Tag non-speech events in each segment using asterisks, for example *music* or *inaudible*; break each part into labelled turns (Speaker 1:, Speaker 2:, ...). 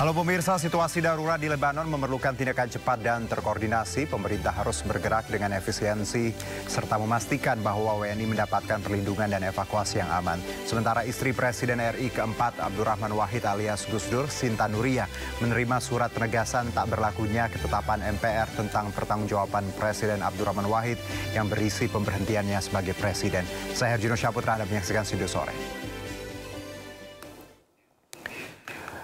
Speaker 1: Halo pemirsa, situasi darurat di Lebanon memerlukan tindakan cepat dan terkoordinasi. Pemerintah harus bergerak dengan efisiensi serta memastikan bahwa WNI mendapatkan perlindungan dan evakuasi yang aman. Sementara istri Presiden RI keempat Abdurrahman Wahid alias Gus Dur, Sinta Nuria, menerima surat penegasan tak berlakunya ketetapan MPR tentang pertanggungjawaban Presiden Abdurrahman Wahid yang berisi pemberhentiannya sebagai Presiden. Saya Herjuno Syaputra, Anda menyaksikan Studio Sore.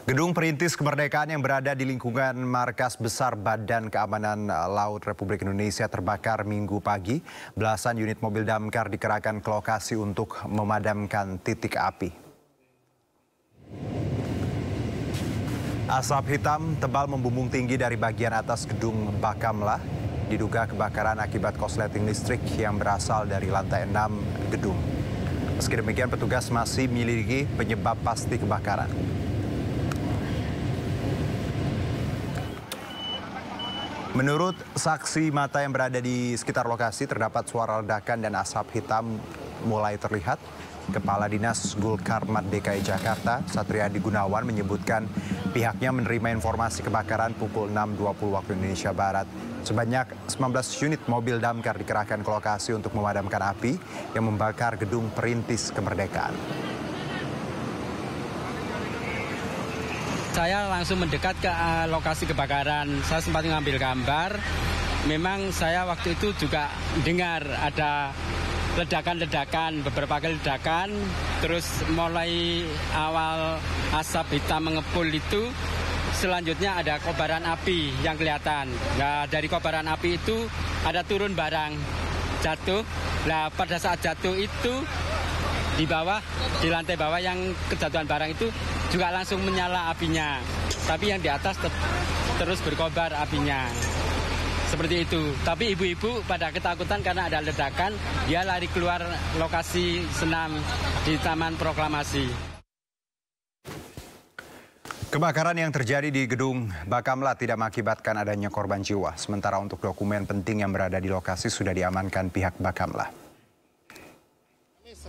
Speaker 1: Gedung Perintis Kemerdekaan yang berada di lingkungan markas besar Badan Keamanan Laut Republik Indonesia terbakar minggu pagi. Belasan unit mobil damkar dikerahkan ke lokasi untuk memadamkan titik api. Asap hitam tebal membumbung tinggi dari bagian atas gedung Bakamla. Diduga kebakaran akibat korsleting listrik yang berasal dari lantai 6 gedung. Meski demikian petugas masih menyelidiki penyebab pasti kebakaran. Menurut saksi mata yang berada di sekitar lokasi terdapat suara ledakan dan asap hitam mulai terlihat. Kepala Dinas Gulkarmat DKI Jakarta, Satriadi Gunawan menyebutkan pihaknya menerima informasi kebakaran pukul 6.20 waktu Indonesia Barat. Sebanyak 19 unit mobil damkar dikerahkan ke lokasi untuk memadamkan api yang membakar gedung perintis kemerdekaan.
Speaker 2: Saya langsung mendekat ke uh, lokasi kebakaran. Saya sempat mengambil gambar. Memang saya waktu itu juga dengar ada ledakan-ledakan, beberapa ledakan. Terus mulai awal asap hitam mengepul itu, selanjutnya ada kobaran api yang kelihatan. Nah, dari kobaran api itu ada turun barang jatuh. Nah, pada saat jatuh itu di bawah, di lantai bawah yang kejatuhan barang itu juga langsung menyala apinya. Tapi yang di atas terus berkobar apinya. Seperti itu. Tapi ibu-ibu pada ketakutan karena ada ledakan, dia lari keluar lokasi senam di Taman Proklamasi.
Speaker 1: Kebakaran yang terjadi di gedung Bakamla tidak mengakibatkan adanya korban jiwa. Sementara untuk dokumen penting yang berada di lokasi sudah diamankan pihak Bakamla.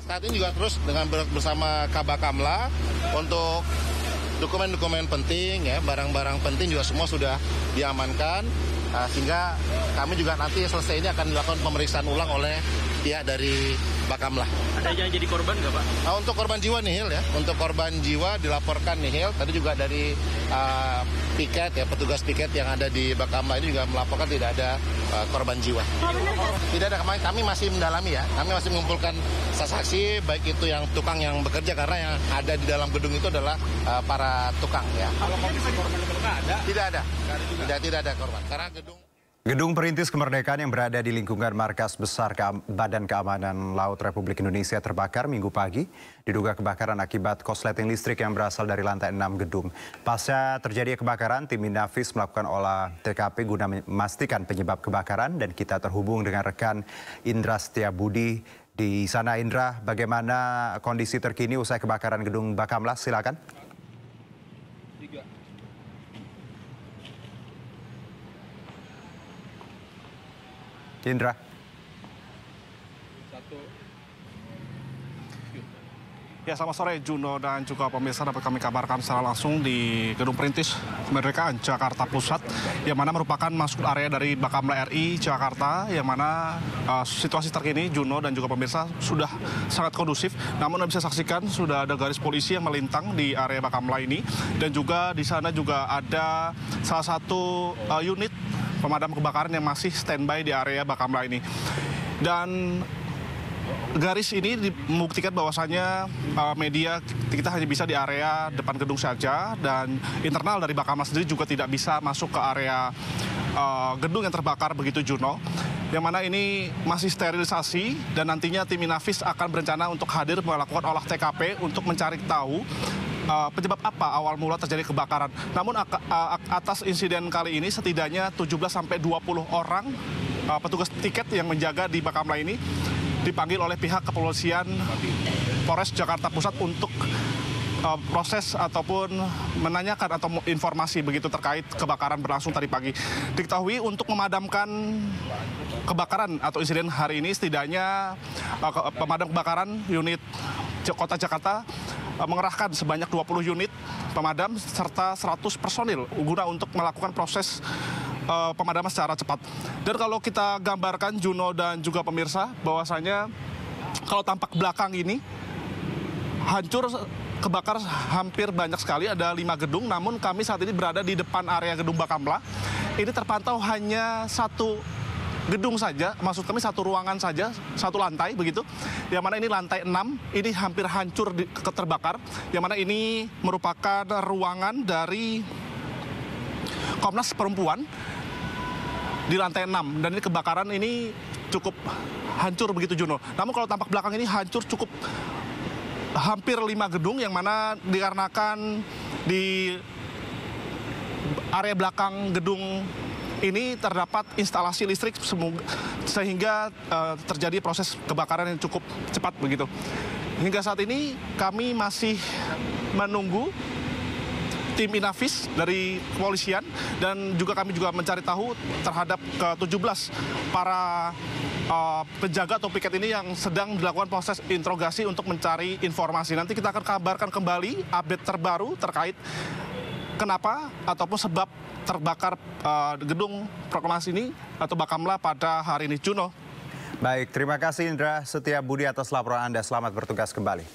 Speaker 3: Saat ini juga terus dengan bersama Kabakamla untuk dokumen-dokumen penting ya, barang-barang penting juga semua sudah diamankan sehingga kami juga nanti selesai ini akan dilakukan pemeriksaan ulang oleh pihak dari Bakamlah.
Speaker 4: Ada yang jadi korban nggak Pak?
Speaker 3: Nah, untuk korban jiwa nihil ya, untuk korban jiwa dilaporkan nihil. Tadi juga dari uh, piket ya, petugas piket yang ada di Bakamlah ini juga melaporkan tidak ada uh, korban jiwa. Tidak ada kami, kami masih mendalami ya, kami masih mengumpulkan saksi baik itu yang tukang yang bekerja karena yang ada di dalam gedung itu adalah uh, para tukang ya.
Speaker 4: Kalau korban luka ada?
Speaker 3: Tidak ada. Tidak, tidak ada korban karena gedung
Speaker 1: Perintis Kemerdekaan yang berada di lingkungan markas besar Badan Keamanan Laut Republik Indonesia terbakar minggu pagi. Diduga kebakaran akibat kosleting listrik yang berasal dari lantai 6 gedung. Pasca terjadi kebakaran, tim Inavis melakukan olah TKP guna memastikan penyebab kebakaran dan kita terhubung dengan rekan Indra Setiabudi di sana. Indra, bagaimana kondisi terkini usai kebakaran gedung Bakamla? Silakan. Indra.
Speaker 5: Ya selamat sore Juno dan juga pemirsa. Dapat kami kabarkan secara langsung di Gedung Perintis Kemerdekaan Jakarta Pusat yang mana merupakan masuk area dari Bakamla RI Jakarta yang mana uh, situasi terkini Juno dan juga pemirsa sudah sangat kondusif. Namun bisa saksikan sudah ada garis polisi yang melintang di area Bakamla ini. Dan juga di sana juga ada salah satu uh, unit pemadam kebakaran yang masih standby di area Bakamla ini. Dan garis ini membuktikan bahwasannya uh, media kita hanya bisa di area depan gedung saja dan internal dari Bakamla sendiri juga tidak bisa masuk ke area uh, gedung yang terbakar begitu Juno. Yang mana ini masih sterilisasi dan nantinya tim Inavis akan berencana untuk hadir melakukan olah TKP untuk mencari tahu uh, penyebab apa awal mula terjadi kebakaran. Namun uh, atas insiden kali ini setidaknya 17 sampai 20 orang uh, petugas tiket yang menjaga di Bakamla ini dipanggil oleh pihak kepolisian Polres Jakarta Pusat untuk proses ataupun menanyakan atau informasi begitu terkait kebakaran berlangsung tadi pagi. Diketahui untuk memadamkan kebakaran atau insiden hari ini setidaknya pemadam kebakaran unit Kota Jakarta mengerahkan sebanyak 20 unit pemadam serta 100 personil guna untuk melakukan proses uh, pemadaman secara cepat. Dan kalau kita gambarkan Juno dan juga pemirsa bahwasanya kalau tampak belakang ini hancur kebakar hampir banyak sekali ada lima gedung namun kami saat ini berada di depan area gedung Bakamla ini terpantau hanya satu gedung saja, maksud kami satu ruangan saja, satu lantai begitu. Yang mana ini lantai 6, ini hampir hancur di, terbakar. Yang mana ini merupakan ruangan dari Komnas Perempuan di lantai 6 dan ini kebakaran ini cukup hancur begitu Juno. Namun kalau tampak belakang ini hancur cukup hampir lima gedung yang mana dikarenakan di area belakang gedung ini terdapat instalasi listrik sehingga uh, terjadi proses kebakaran yang cukup cepat begitu. Hingga saat ini kami masih menunggu tim Inafis dari kepolisian dan juga kami juga mencari tahu terhadap ke-17 para uh, penjaga atau piket ini yang sedang dilakukan proses interogasi untuk mencari informasi. Nanti kita akan kabarkan kembali update terbaru terkait kenapa ataupun sebab terbakar uh, gedung proklamasi ini atau Bakamla pada hari ini. Juno.
Speaker 1: Baik, terima kasih Indra Setia Budi atas laporan Anda. Selamat bertugas kembali.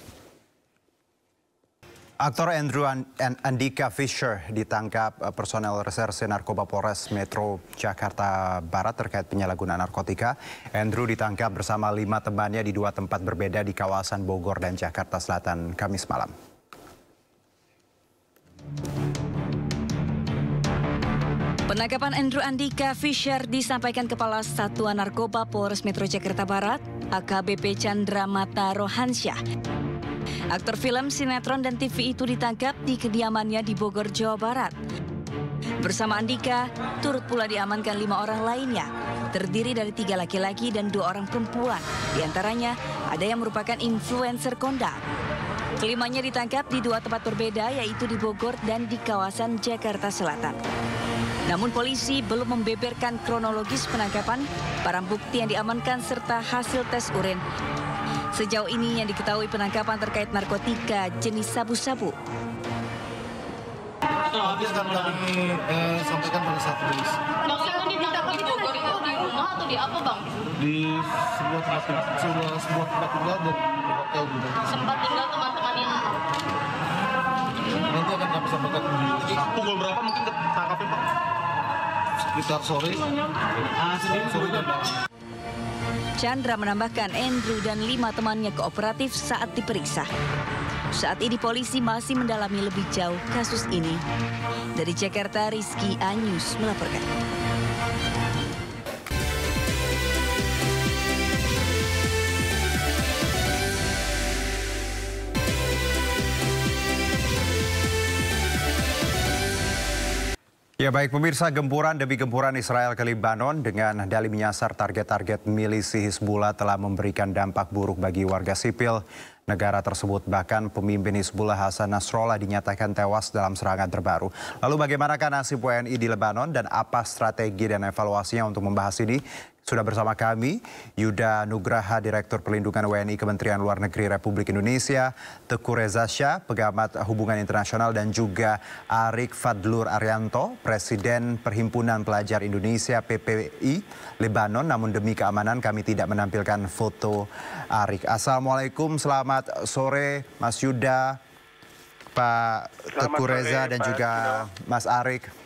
Speaker 1: Aktor Andrew Andika Fisher ditangkap eh, personel reserse narkoba Polres Metro Jakarta Barat terkait penyalahgunaan narkotika. Andrew ditangkap bersama lima temannya di dua tempat berbeda di kawasan Bogor dan Jakarta Selatan Kamis malam.
Speaker 6: Penangkapan Andrew Andika Fisher disampaikan Kepala Satuan Narkoba Polres Metro Jakarta Barat, AKBP Chandra Mata Rohansyah. Aktor film, sinetron, dan TV itu ditangkap di kediamannya di Bogor, Jawa Barat. Bersama Andika, turut pula diamankan lima orang lainnya, terdiri dari tiga laki-laki dan dua orang perempuan. Di antaranya, ada yang merupakan influencer kondang. Kelimanya ditangkap di dua tempat berbeda, yaitu di Bogor dan di kawasan Jakarta Selatan. Namun polisi belum membeberkan kronologis penangkapan, barang bukti yang diamankan serta hasil tes urin Sejauh ini yang diketahui penangkapan terkait narkotika jenis sabu-sabu.
Speaker 7: Nanti akan kami eh, sampaikan pada saat rilis.
Speaker 8: Maksudnya ditangkap di Bogor itu di rumah atau di apa bang?
Speaker 7: Di sebuah tempat sebuah, sebuah tempat tinggal dan hotel juga.
Speaker 8: Sempat tinggal teman-teman yang
Speaker 7: Nanti akan kami sampaikan di
Speaker 5: Pukul berapa mungkin ketangkapnya Pak?
Speaker 7: Sekitar sore. Ah.
Speaker 6: Chandra menambahkan Andrew dan lima temannya kooperatif saat diperiksa. Saat ini polisi masih mendalami lebih jauh kasus ini. Dari Jakarta, Rizky Anyus melaporkan.
Speaker 1: Ya baik pemirsa, gempuran demi gempuran Israel ke Libanon dengan dali menyasar target-target milisi Hizbullah telah memberikan dampak buruk bagi warga sipil negara tersebut. Bahkan pemimpin Hizbullah Hasan Nasrallah dinyatakan tewas dalam serangan terbaru. Lalu bagaimanakah nasib WNI di Lebanon dan apa strategi dan evaluasinya untuk membahas ini? Sudah bersama kami Yuda Nugraha, Direktur Perlindungan WNI Kementerian Luar Negeri Republik Indonesia, Teku Reza Syah, Pegamat Hubungan Internasional, dan juga Arik Fadlur Arianto, Presiden Perhimpunan Pelajar Indonesia PPI Lebanon. Namun demi keamanan kami tidak menampilkan foto Arik. Assalamualaikum, selamat sore Mas Yuda, Pak Teku Reza, dan juga Mas Arik.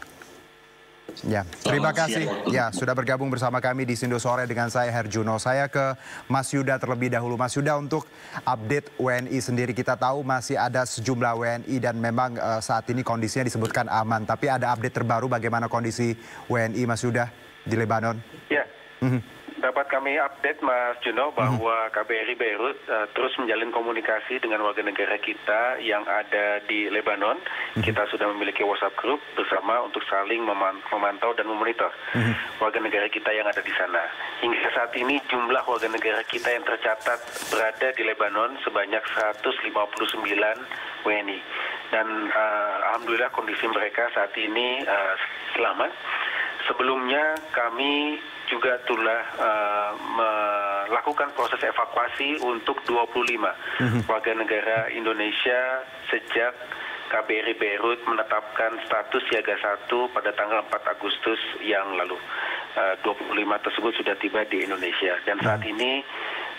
Speaker 1: Ya, terima kasih. Ya, sudah bergabung bersama kami di Sindo Sore dengan saya Herjuno. Saya ke Mas Yuda terlebih dahulu. Mas Yuda untuk update WNI sendiri kita tahu masih ada sejumlah WNI dan memang uh, saat ini kondisinya disebutkan aman. Tapi ada update terbaru bagaimana kondisi WNI Mas Yuda di Lebanon?
Speaker 9: Ya. Mm -hmm dapat kami update Mas Juno bahwa KBRI Beirut uh, terus menjalin komunikasi dengan warga negara kita yang ada di Lebanon. Mhm. Kita sudah memiliki WhatsApp group bersama untuk saling memantau dan memonitor mhm. warga negara kita yang ada di sana. Hingga saat ini jumlah warga negara kita yang tercatat berada di Lebanon sebanyak 159 WNI. Dan uh, alhamdulillah kondisi mereka saat ini uh, selamat. Sebelumnya kami juga telah uh, melakukan proses evakuasi untuk 25 warga negara Indonesia sejak KBRI Beirut menetapkan status siaga satu pada tanggal 4 Agustus yang lalu. Uh, 25 tersebut sudah tiba di Indonesia dan saat ini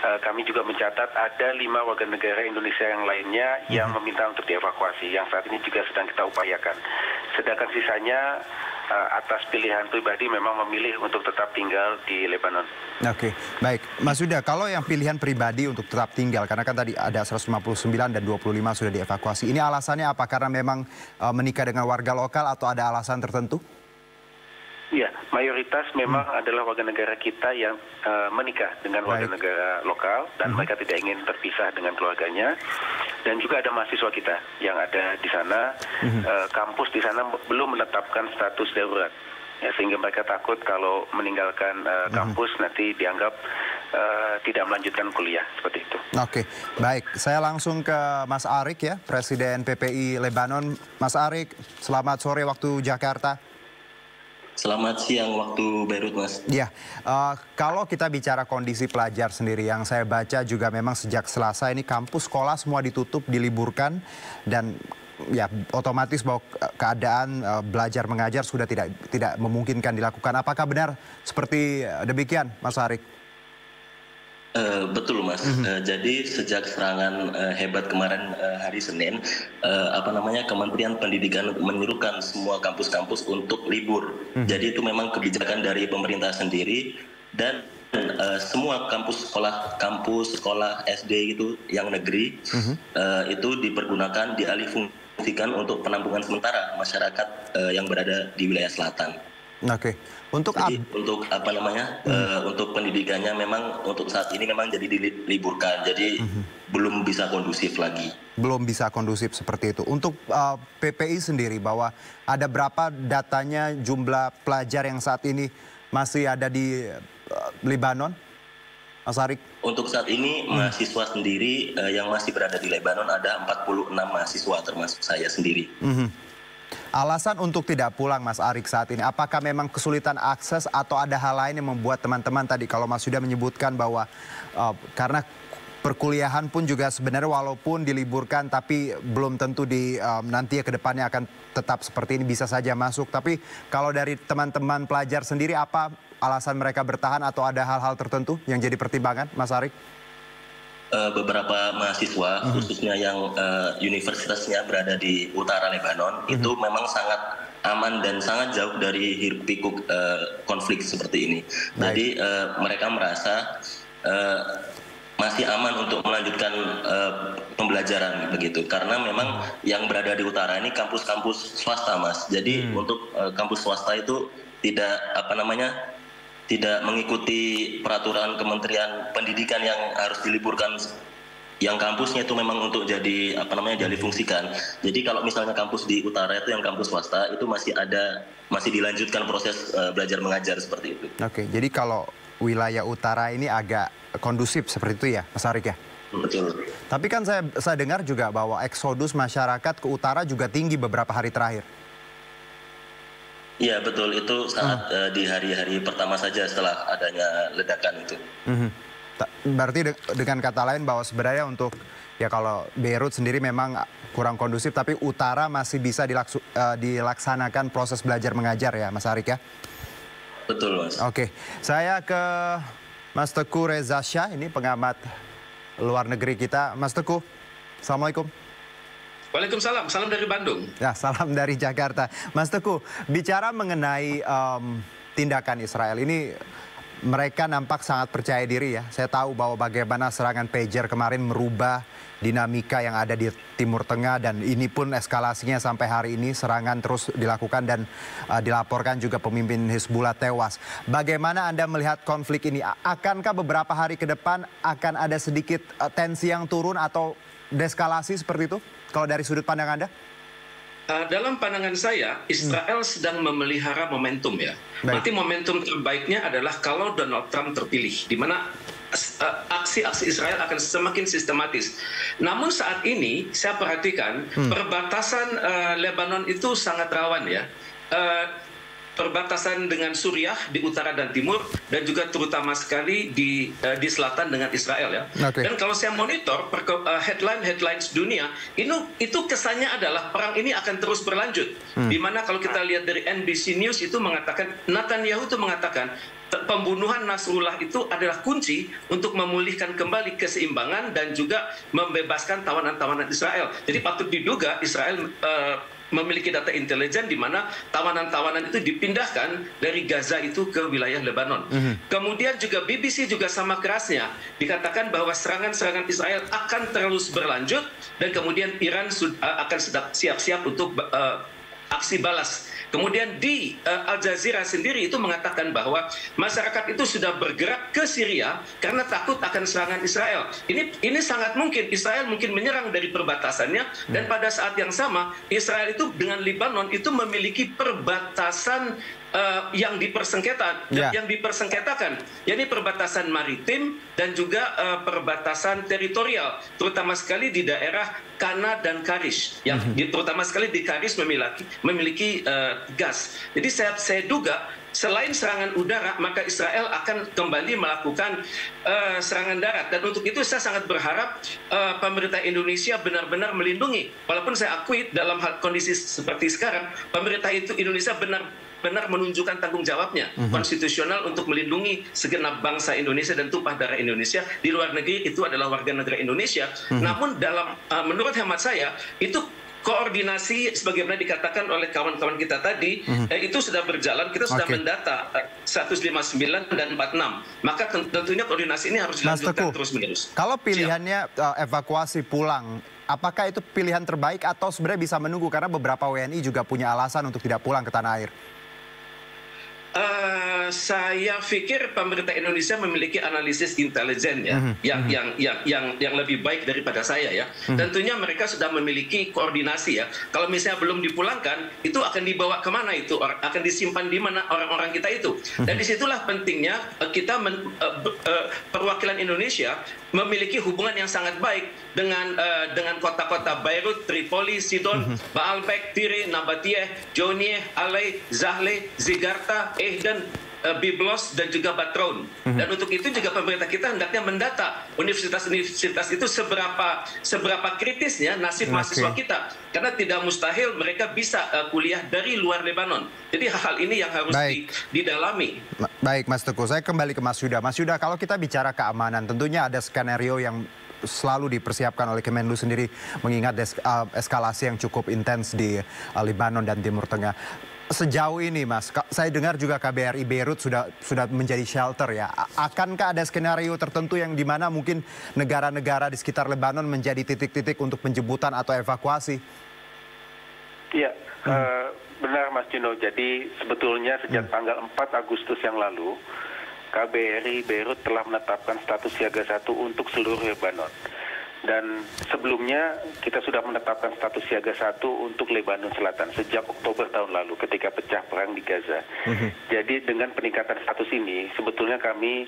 Speaker 9: uh, kami juga mencatat ada lima warga negara Indonesia yang lainnya yang meminta untuk dievakuasi yang saat ini juga sedang kita upayakan. Sedangkan sisanya uh, atas pilihan pribadi memang memilih untuk tetap tinggal di Lebanon.
Speaker 1: Oke, baik. Mas Yuda, kalau yang pilihan pribadi untuk tetap tinggal, karena kan tadi ada 159 dan 25 sudah dievakuasi. Ini alasannya apa? Karena memang uh, menikah dengan warga lokal atau ada alasan tertentu?
Speaker 9: Ya, mayoritas memang hmm. adalah warga negara kita yang uh, menikah dengan warga Baik. negara lokal dan hmm. mereka tidak ingin terpisah dengan keluarganya. Dan juga ada mahasiswa kita yang ada di sana, hmm. uh, kampus di sana belum menetapkan status darurat. Ya, sehingga mereka takut kalau meninggalkan uh, kampus hmm. nanti dianggap uh, tidak melanjutkan kuliah seperti itu.
Speaker 1: Oke, baik. Saya langsung ke Mas Arik ya, Presiden PPI Lebanon. Mas Arik, selamat sore waktu Jakarta.
Speaker 10: Selamat siang waktu Beirut, Mas.
Speaker 1: Ya, uh, kalau kita bicara kondisi pelajar sendiri yang saya baca juga memang sejak Selasa ini kampus sekolah semua ditutup, diliburkan dan ya otomatis bahwa keadaan uh, belajar mengajar sudah tidak tidak memungkinkan dilakukan. Apakah benar seperti demikian, Mas Arik?
Speaker 10: Uh, betul mas. Mm -hmm. uh, jadi sejak serangan uh, hebat kemarin uh, hari Senin, uh, apa namanya Kementerian Pendidikan menyerukan semua kampus-kampus untuk libur. Mm -hmm. Jadi itu memang kebijakan dari pemerintah sendiri dan uh, semua kampus sekolah kampus sekolah SD itu yang negeri mm -hmm. uh, itu dipergunakan dialihfungsikan untuk penampungan sementara masyarakat uh, yang berada di wilayah selatan.
Speaker 1: Oke. Okay. Untuk
Speaker 10: jadi, untuk apa namanya? Hmm. Uh, untuk pendidikannya memang untuk saat ini memang jadi diliburkan. Jadi hmm. belum bisa kondusif lagi.
Speaker 1: Belum bisa kondusif seperti itu. Untuk uh, eh, PPI sendiri bahwa ada berapa datanya jumlah pelajar yang saat ini masih ada di uh, Lebanon? Mas Arik.
Speaker 10: Untuk saat ini hmm. mahasiswa sendiri uh, yang masih berada di Lebanon ada 46 mahasiswa termasuk saya sendiri. Hmm.
Speaker 1: Alasan untuk tidak pulang Mas Arik saat ini, apakah memang kesulitan akses atau ada hal lain yang membuat teman-teman tadi kalau Mas sudah menyebutkan bahwa uh, karena perkuliahan pun juga sebenarnya walaupun diliburkan tapi belum tentu di um, nanti ya ke depannya akan tetap seperti ini bisa saja masuk. Tapi kalau dari teman-teman pelajar sendiri apa alasan mereka bertahan atau ada hal-hal tertentu yang jadi pertimbangan Mas Arik?
Speaker 10: Uh, beberapa mahasiswa mm-hmm. khususnya yang uh, universitasnya berada di utara Lebanon mm-hmm. itu memang sangat aman dan sangat jauh dari hiruk pikuk uh, konflik seperti ini. Baik. Jadi uh, mereka merasa uh, masih aman untuk melanjutkan uh, pembelajaran begitu karena memang hmm. yang berada di utara ini kampus-kampus swasta mas jadi hmm. untuk uh, kampus swasta itu tidak apa namanya tidak mengikuti peraturan Kementerian Pendidikan yang harus diliburkan yang kampusnya itu memang untuk jadi apa namanya jadi fungsikan. Jadi kalau misalnya kampus di utara itu yang kampus swasta itu masih ada masih dilanjutkan proses uh, belajar mengajar seperti itu.
Speaker 1: Oke, jadi kalau wilayah utara ini agak kondusif seperti itu ya, Mas Arik ya?
Speaker 10: Betul.
Speaker 1: Tapi kan saya saya dengar juga bahwa eksodus masyarakat ke utara juga tinggi beberapa hari terakhir.
Speaker 10: Iya betul itu saat hmm. uh, di hari-hari pertama saja setelah adanya ledakan itu. Hmm.
Speaker 1: Berarti de dengan kata lain bahwa sebenarnya untuk ya kalau Beirut sendiri memang kurang kondusif tapi utara masih bisa dilaksu, uh, dilaksanakan proses belajar mengajar ya Mas Arik ya.
Speaker 10: Betul Mas.
Speaker 1: Oke, saya ke Mas Teguh Reza Syah ini pengamat luar negeri kita. Mas Teguh, Assalamualaikum.
Speaker 11: Waalaikumsalam, salam dari Bandung.
Speaker 1: Ya, salam dari Jakarta. Mas Teguh, bicara mengenai um, tindakan Israel ini, mereka nampak sangat percaya diri ya. Saya tahu bahwa bagaimana serangan pager kemarin merubah dinamika yang ada di Timur Tengah dan ini pun eskalasinya sampai hari ini serangan terus dilakukan dan uh, dilaporkan juga pemimpin Hizbullah tewas. Bagaimana Anda melihat konflik ini? Akankah beberapa hari ke depan akan ada sedikit uh, tensi yang turun atau deskalasi seperti itu? Kalau dari sudut pandang Anda?
Speaker 11: Uh, dalam pandangan saya, Israel hmm. sedang memelihara momentum ya. Baik. Berarti momentum terbaiknya adalah kalau Donald Trump terpilih, di mana aksi-aksi uh, Israel akan semakin sistematis. Namun saat ini saya perhatikan hmm. perbatasan uh, Lebanon itu sangat rawan ya. Uh, perbatasan dengan Suriah di utara dan timur dan juga terutama sekali di uh, di selatan dengan Israel ya. Okay. Dan kalau saya monitor uh, headline headlines dunia, itu itu kesannya adalah perang ini akan terus berlanjut. Hmm. Di mana kalau kita lihat dari NBC News itu mengatakan Netanyahu itu mengatakan pembunuhan Nasrullah itu adalah kunci untuk memulihkan kembali keseimbangan dan juga membebaskan tawanan-tawanan Israel. Jadi patut diduga Israel uh, memiliki data intelijen di mana tawanan-tawanan itu dipindahkan dari Gaza itu ke wilayah Lebanon. Mm -hmm. Kemudian juga BBC juga sama kerasnya dikatakan bahwa serangan-serangan Israel akan terus berlanjut dan kemudian Iran akan siap-siap untuk uh, aksi balas Kemudian di uh, Al Jazeera sendiri itu mengatakan bahwa masyarakat itu sudah bergerak ke Syria karena takut akan serangan Israel. Ini ini sangat mungkin Israel mungkin menyerang dari perbatasannya dan hmm. pada saat yang sama Israel itu dengan Lebanon itu memiliki perbatasan uh, yang dipersengketa yeah. yang dipersengketakan yakni perbatasan maritim dan juga uh, perbatasan teritorial terutama sekali di daerah Kana dan Karish yang mm -hmm. terutama sekali di Karish memiliki memiliki uh, gas. Jadi saya saya duga selain serangan udara, maka Israel akan kembali melakukan uh, serangan darat. Dan untuk itu saya sangat berharap uh, pemerintah Indonesia benar-benar melindungi. Walaupun saya akui dalam hal kondisi seperti sekarang, pemerintah itu Indonesia benar benar menunjukkan tanggung jawabnya mm -hmm. konstitusional untuk melindungi segenap bangsa Indonesia dan tumpah darah Indonesia di luar negeri itu adalah warga negara Indonesia. Mm -hmm. Namun dalam uh, menurut hemat saya itu koordinasi sebagaimana dikatakan oleh kawan-kawan kita tadi mm -hmm. eh, itu sudah berjalan kita sudah okay. mendata eh, 159 dan 46 maka tentunya koordinasi ini harus dilanjutkan terus menerus
Speaker 1: kalau pilihannya uh, evakuasi pulang apakah itu pilihan terbaik atau sebenarnya bisa menunggu karena beberapa WNI juga punya alasan untuk tidak pulang ke tanah air
Speaker 11: Uh, saya pikir pemerintah Indonesia memiliki analisis intelijen ya, mm-hmm. yang, mm-hmm. yang yang yang yang lebih baik daripada saya ya. Mm-hmm. Tentunya mereka sudah memiliki koordinasi ya. Kalau misalnya belum dipulangkan, itu akan dibawa ke mana itu? Akan disimpan di mana orang-orang kita itu? Mm-hmm. Dan di situlah pentingnya uh, kita men, uh, uh, perwakilan Indonesia memiliki hubungan yang sangat baik dengan uh, dengan kota-kota Beirut, Tripoli, Sidon, mm-hmm. Baalbek, Tire, Nabatiyeh, Jonie, Alay, Zahle, Zigarta, Ehden, Biblos dan juga Batron. Mm-hmm. Dan untuk itu juga pemerintah kita hendaknya mendata universitas-universitas itu seberapa seberapa kritisnya nasib okay. mahasiswa kita. Karena tidak mustahil mereka bisa uh, kuliah dari luar Lebanon. Jadi hal-hal ini yang harus di, didalami.
Speaker 1: Baik Mas Teguh, saya kembali ke Mas Yuda. Mas Yuda, kalau kita bicara keamanan, tentunya ada skenario yang selalu dipersiapkan oleh Kemenlu sendiri mengingat eskalasi yang cukup intens di Lebanon dan Timur Tengah sejauh ini Mas, saya dengar juga KBRI Beirut sudah sudah menjadi shelter ya. Akankah ada skenario tertentu yang di mana mungkin negara-negara di sekitar Lebanon menjadi titik-titik untuk penjemputan atau evakuasi?
Speaker 9: Iya, hmm. uh, benar Mas Juno. Jadi sebetulnya sejak hmm. tanggal 4 Agustus yang lalu, KBRI Beirut telah menetapkan status siaga satu untuk seluruh Lebanon. Dan sebelumnya kita sudah menetapkan status siaga satu untuk Lebanon Selatan sejak Oktober tahun lalu ketika pecah perang di Gaza. Mm-hmm. Jadi dengan peningkatan status ini sebetulnya kami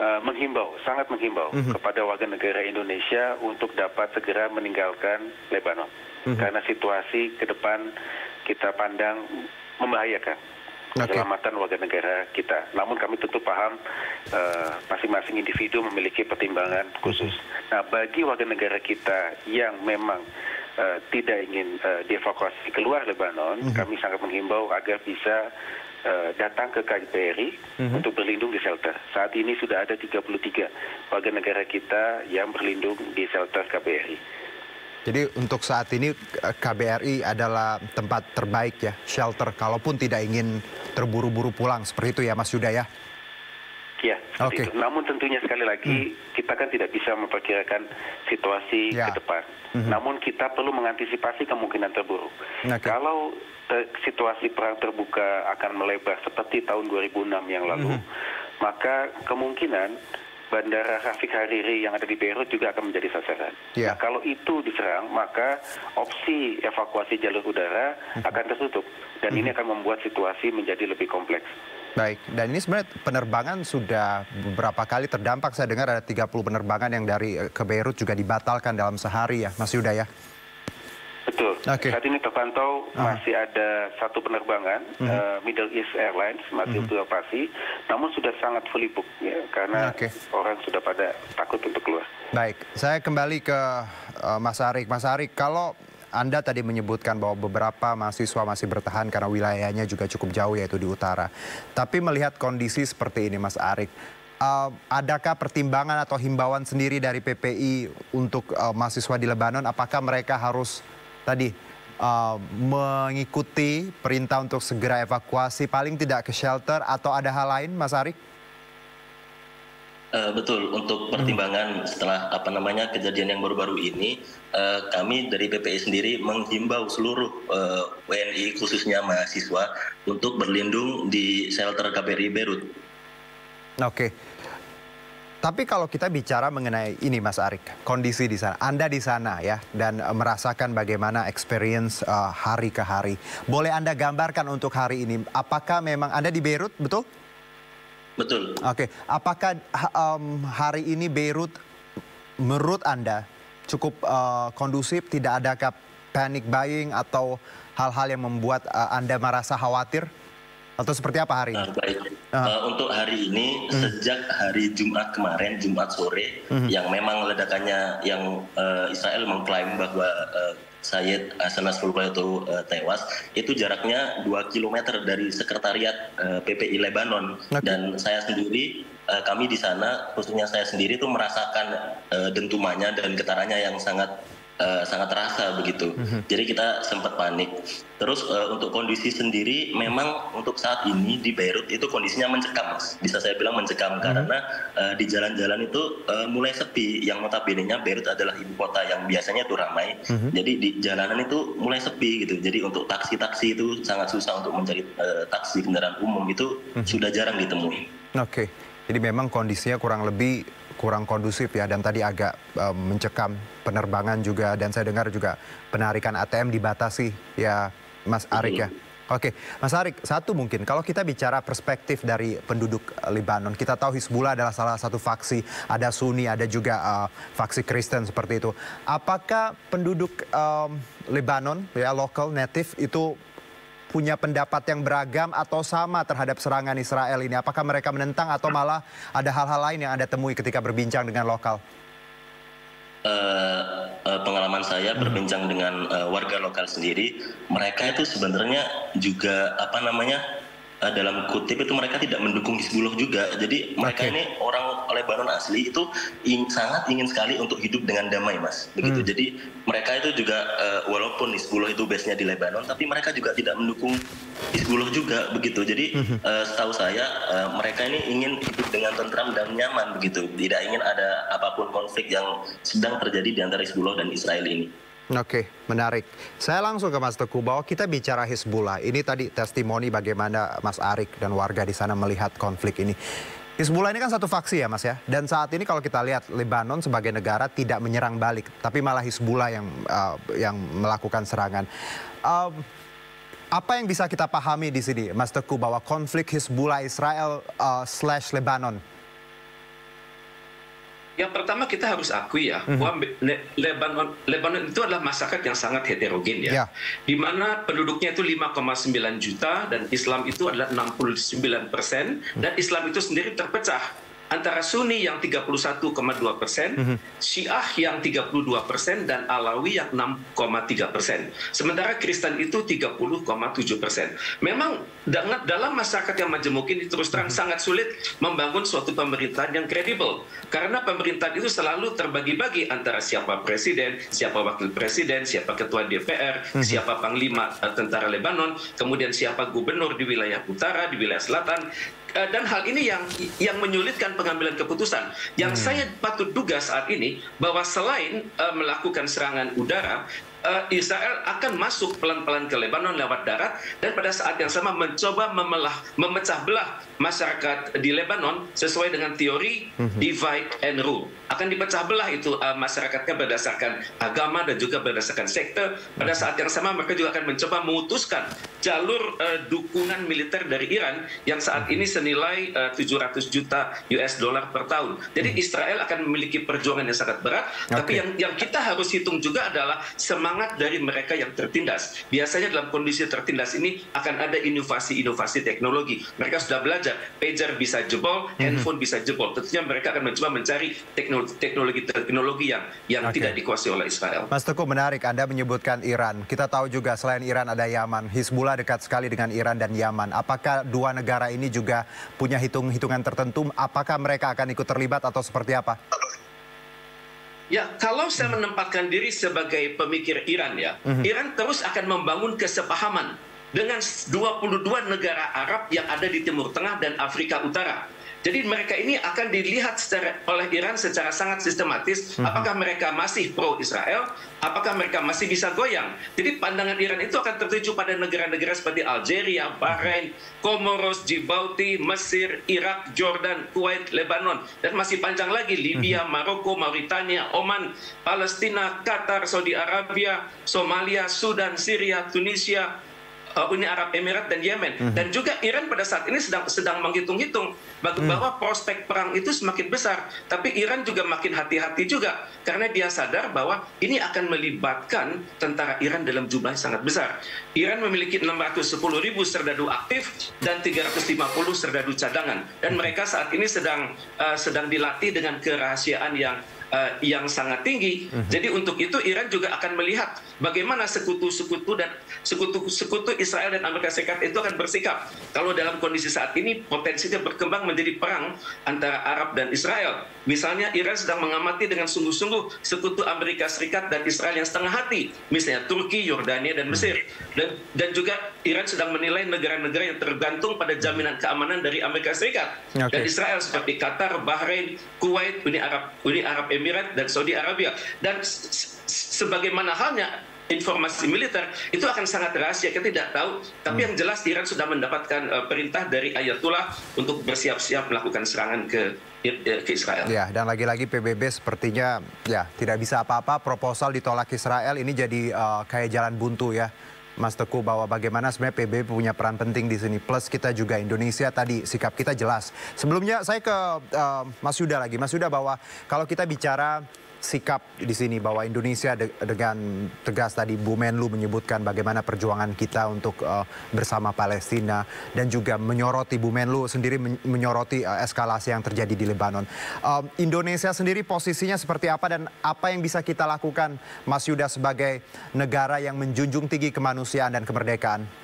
Speaker 9: uh, menghimbau, sangat menghimbau mm-hmm. kepada warga negara Indonesia untuk dapat segera meninggalkan Lebanon. Mm-hmm. Karena situasi ke depan kita pandang membahayakan keselamatan warga negara kita. Namun kami tentu paham eh, masing-masing uh, individu memiliki pertimbangan khusus. Nah, bagi warga negara kita yang memang uh, tidak ingin uh, dievakuasi keluar Lebanon, mm -hmm. kami sangat menghimbau agar bisa uh, datang ke KBRI mm -hmm. untuk berlindung di shelter. Saat ini sudah ada 33 warga negara kita yang berlindung di shelter KBRI.
Speaker 1: Jadi untuk saat ini KBRI adalah tempat terbaik ya, shelter kalaupun tidak ingin terburu-buru pulang seperti itu ya Mas Yuda ya.
Speaker 9: Ya, Oke. Okay. Namun tentunya sekali lagi hmm. kita kan tidak bisa memperkirakan situasi ya. ke depan. Hmm. Namun kita perlu mengantisipasi kemungkinan terburuk. Okay. Kalau te situasi perang terbuka akan melebar seperti tahun 2006 yang lalu, hmm. maka kemungkinan Bandara Rafiq Hariri yang ada di Beirut juga akan menjadi sasaran. Yeah. Nah, kalau itu diserang, maka opsi evakuasi jalur udara mm-hmm. akan tertutup. Dan ini akan membuat situasi menjadi lebih kompleks.
Speaker 1: Baik, dan ini sebenarnya penerbangan sudah beberapa kali terdampak. Saya dengar ada 30 penerbangan yang dari eh, ke Beirut juga dibatalkan dalam sehari ya, Mas Yuda ya?
Speaker 9: Betul.
Speaker 1: Okay.
Speaker 9: Saat ini terpantau
Speaker 1: Ah.
Speaker 9: masih ada satu penerbangan
Speaker 1: Mhm.
Speaker 9: eh, Middle East Airlines masih
Speaker 1: Mhm.
Speaker 9: beroperasi, namun sudah sangat fully book ya karena
Speaker 1: Oke.
Speaker 9: orang sudah pada takut untuk keluar.
Speaker 1: Baik, saya kembali ke uh, Mas Arik. Mas Arik, kalau Anda tadi menyebutkan bahwa beberapa mahasiswa masih bertahan karena wilayahnya juga cukup jauh yaitu di utara. Tapi melihat kondisi seperti ini Mas Arik, uh, adakah pertimbangan atau himbauan sendiri dari PPI untuk uh, mahasiswa di Lebanon? Apakah mereka harus tadi uh, mengikuti perintah untuk segera evakuasi paling tidak ke shelter atau ada hal lain Mas Arik?
Speaker 10: Eh, betul untuk pertimbangan setelah apa namanya kejadian yang baru-baru ini eh, kami dari PPI sendiri menghimbau seluruh eh, WNI khususnya mahasiswa untuk berlindung di shelter KBRI Beirut.
Speaker 1: Oke. Tapi kalau kita bicara mengenai ini Mas Arik, kondisi di sana, Anda di sana ya dan eh, merasakan bagaimana experience eh, hari ke hari. Boleh Anda gambarkan untuk hari ini, apakah memang Anda di Beirut, betul?
Speaker 10: Betul.
Speaker 1: Oke, apakah ha- em, hari ini Beirut menurut Anda cukup eh, kondusif, tidak adakah panic buying atau hal-hal yang membuat eh, Anda merasa khawatir? Atau seperti apa hari ini?
Speaker 10: Baik. Eh, untuk hari ini sejak hari Jumat kemarin Jumat sore
Speaker 1: Mhm.
Speaker 10: yang memang ledakannya yang eh, Israel mengklaim bahwa eh, Sayyid Hasan Nasrullah itu eh, tewas itu jaraknya 2 km dari sekretariat eh, PPI Lebanon dan saya sendiri kami di sana khususnya saya sendiri itu merasakan eh, dentumannya dan getarannya yang sangat eh, sangat terasa begitu. Jadi kita sempat panik. Terus eh, untuk kondisi sendiri memang untuk saat ini di Beirut itu kondisinya mencekam, Mas. Bisa saya bilang mencekam karena eh, di jalan-jalan itu eh, mulai sepi. Yang notabene-nya Beirut adalah ibu kota yang biasanya itu ramai.
Speaker 1: Mhm.
Speaker 10: Jadi di jalanan itu mulai sepi gitu. Jadi untuk taksi-taksi itu sangat susah untuk mencari eh, taksi kendaraan umum itu sudah jarang ditemui.
Speaker 1: Oke, jadi memang kondisinya kurang lebih kurang kondusif ya dan tadi agak eh, mencekam penerbangan juga dan saya dengar juga penarikan ATM dibatasi ya Mas Arik ya. Oke, Mas Arik, satu mungkin kalau kita bicara perspektif dari penduduk eh, Lebanon, kita tahu Hizbullah adalah salah satu faksi, ada Sunni, ada juga eh, faksi Kristen seperti itu. Apakah penduduk em, Lebanon ya lokal native itu punya pendapat yang beragam atau sama terhadap serangan Israel ini? Apakah mereka menentang atau malah ada hal-hal lain yang Anda temui ketika berbincang dengan lokal?
Speaker 10: eh, eh, pengalaman saya berbincang dengan eh, warga lokal sendiri, mereka itu sebenarnya juga apa namanya eh, dalam kutip itu mereka tidak mendukung Hizbullah juga. Jadi mereka ini orang Lebanon asli itu ing- sangat ingin sekali untuk hidup dengan damai, mas. Begitu.
Speaker 1: Hmm.
Speaker 10: Jadi mereka itu juga eh, walaupun Hizbullah itu base-nya di Lebanon, tapi mereka juga tidak mendukung Hizbullah juga begitu. Jadi eh, setahu saya eh, mereka ini ingin hidup dengan tentram dan nyaman begitu. Tidak ingin ada apa pun konflik yang sedang terjadi di antara Hizbullah dan Israel ini.
Speaker 1: Oke, menarik. Saya langsung ke Mas Teguh bahwa kita bicara Hizbullah. Ini tadi testimoni bagaimana Mas Arik dan warga di sana melihat konflik ini. Hizbullah ini kan satu faksi ya Mas ya. Dan saat ini kalau kita lihat Lebanon sebagai negara tidak menyerang balik, tapi malah Hizbullah yang uh, yang melakukan serangan. Um, apa yang bisa kita pahami di sini, Mas Teguh, bahwa konflik Hizbullah Israel uh, slash Lebanon?
Speaker 11: Yang pertama kita harus akui ya bahwa Le- Lebanon Lebanon itu adalah masyarakat yang sangat heterogen ya.
Speaker 1: Ya.
Speaker 11: Di mana penduduknya itu 5,9 juta dan Islam itu adalah 69 persen dan Islam itu sendiri terpecah antara Sunni yang 31,2 persen, Syiah yang 32 persen, dan Alawi yang 6,3 persen. Sementara Kristen itu 30,7 persen. Memang dengan- dalam masyarakat yang majemuk ini terus terang sangat sulit membangun suatu pemerintahan yang kredibel. Karena pemerintahan itu selalu terbagi-bagi antara siapa presiden, siapa wakil presiden, siapa ketua DPR, siapa panglima tentara Lebanon, kemudian siapa gubernur di wilayah utara, di wilayah selatan, dan hal ini yang yang menyulitkan pengambilan keputusan. Yang saya patut duga saat ini bahwa selain eh, melakukan serangan udara, eh, Israel akan masuk pelan-pelan ke Lebanon lewat darat dan pada saat yang sama mencoba memelah, memecah belah masyarakat di Lebanon sesuai dengan teori divide and rule. Akan dipecah belah itu eh, masyarakatnya berdasarkan agama dan juga berdasarkan sekte. Pada saat yang sama mereka juga akan mencoba memutuskan jalur eh, dukungan militer dari Iran yang saat ini senilai eh, 700 juta US dollar per tahun. Jadi Israel akan memiliki perjuangan yang sangat berat, tapi
Speaker 1: Oke.
Speaker 11: yang yang kita harus hitung juga adalah semangat semangat dari mereka yang tertindas. Biasanya dalam kondisi tertindas ini akan ada inovasi-inovasi teknologi. Mereka sudah belajar, pager bisa jebol,
Speaker 1: Mhm.
Speaker 11: handphone bisa jebol. Tentunya mereka akan mencoba mencari teknologi-teknologi yang yang
Speaker 1: Oke.
Speaker 11: tidak dikuasai oleh Israel.
Speaker 1: Mas Teguh menarik Anda menyebutkan Iran. Kita tahu juga selain Iran ada Yaman. Hizbullah dekat sekali dengan Iran dan Yaman. Apakah dua negara ini juga punya hitung-hitungan tertentu? Apakah mereka akan ikut terlibat atau seperti apa?
Speaker 11: Ya, kalau saya menempatkan diri sebagai pemikir Iran ya,
Speaker 1: Mhm.
Speaker 11: Iran terus akan membangun kesepahaman dengan 22 negara Arab yang ada di Timur Tengah dan Afrika Utara. Jadi mereka ini akan dilihat secara, oleh Iran secara sangat sistematis
Speaker 12: Mhm.
Speaker 11: apakah mereka masih pro Israel, apakah mereka masih bisa goyang. Jadi pandangan Iran itu akan tertuju pada negara-negara seperti Algeria, Bahrain, Komoros, Djibouti, Mesir, Irak, Jordan, Kuwait, Lebanon dan masih panjang lagi Libya, Maroko, Mauritania, Oman, Palestina, Qatar, Saudi Arabia, Somalia, Sudan, Syria, Tunisia, Uni Arab Emirat dan Yemen
Speaker 12: Mhm.
Speaker 11: dan juga Iran pada saat ini sedang sedang menghitung-hitung
Speaker 12: Hmm.
Speaker 11: bahwa prospek perang itu semakin besar tapi Iran juga makin hati-hati juga karena dia sadar bahwa ini akan melibatkan tentara Iran dalam jumlah yang sangat besar Iran memiliki 610 ribu serdadu aktif dan 350 serdadu cadangan dan mereka saat ini sedang uh, sedang dilatih dengan kerahasiaan yang uh, yang sangat tinggi.
Speaker 12: Mhm.
Speaker 11: Jadi untuk itu Iran juga akan melihat bagaimana sekutu-sekutu dan sekutu-sekutu Israel dan Amerika Serikat itu akan bersikap. Kalau dalam kondisi saat ini potensinya berkembang menjadi perang antara Arab dan Israel. Misalnya Iran sedang mengamati dengan sungguh-sungguh sekutu Amerika Serikat dan Israel yang setengah hati, misalnya Turki, Yordania dan Mesir. Dan dan juga Iran sedang menilai negara-negara yang tergantung pada jaminan keamanan dari Amerika Serikat
Speaker 12: Oke.
Speaker 11: dan Israel seperti Qatar, Bahrain, Kuwait, Uni Arab Uni Arab Emirat dan Saudi Arabia. Dan sebagaimana halnya informasi militer itu akan sangat rahasia kita tidak tahu tapi yang jelas Iran sudah mendapatkan eh, perintah dari Ayatullah untuk bersiap-siap melakukan serangan ke ke Israel.
Speaker 1: Ya, dan lagi-lagi PBB sepertinya ya tidak bisa apa-apa. Proposal ditolak Israel ini jadi eh, kayak jalan buntu ya. Mas Teguh bahwa bagaimana sebenarnya PBB punya peran penting di sini. Plus kita juga Indonesia tadi sikap kita jelas. Sebelumnya saya ke eh, Mas Yuda lagi. Mas Yuda bahwa kalau kita bicara sikap di sini bahwa Indonesia de- dengan tegas tadi Bu Menlu menyebutkan bagaimana perjuangan kita untuk eh, bersama Palestina dan juga menyoroti Bu Menlu sendiri men- menyoroti eh, eskalasi yang terjadi di Lebanon. Um, Indonesia sendiri posisinya seperti apa dan apa yang bisa kita lakukan Mas Yuda sebagai negara yang menjunjung tinggi kemanusiaan dan kemerdekaan?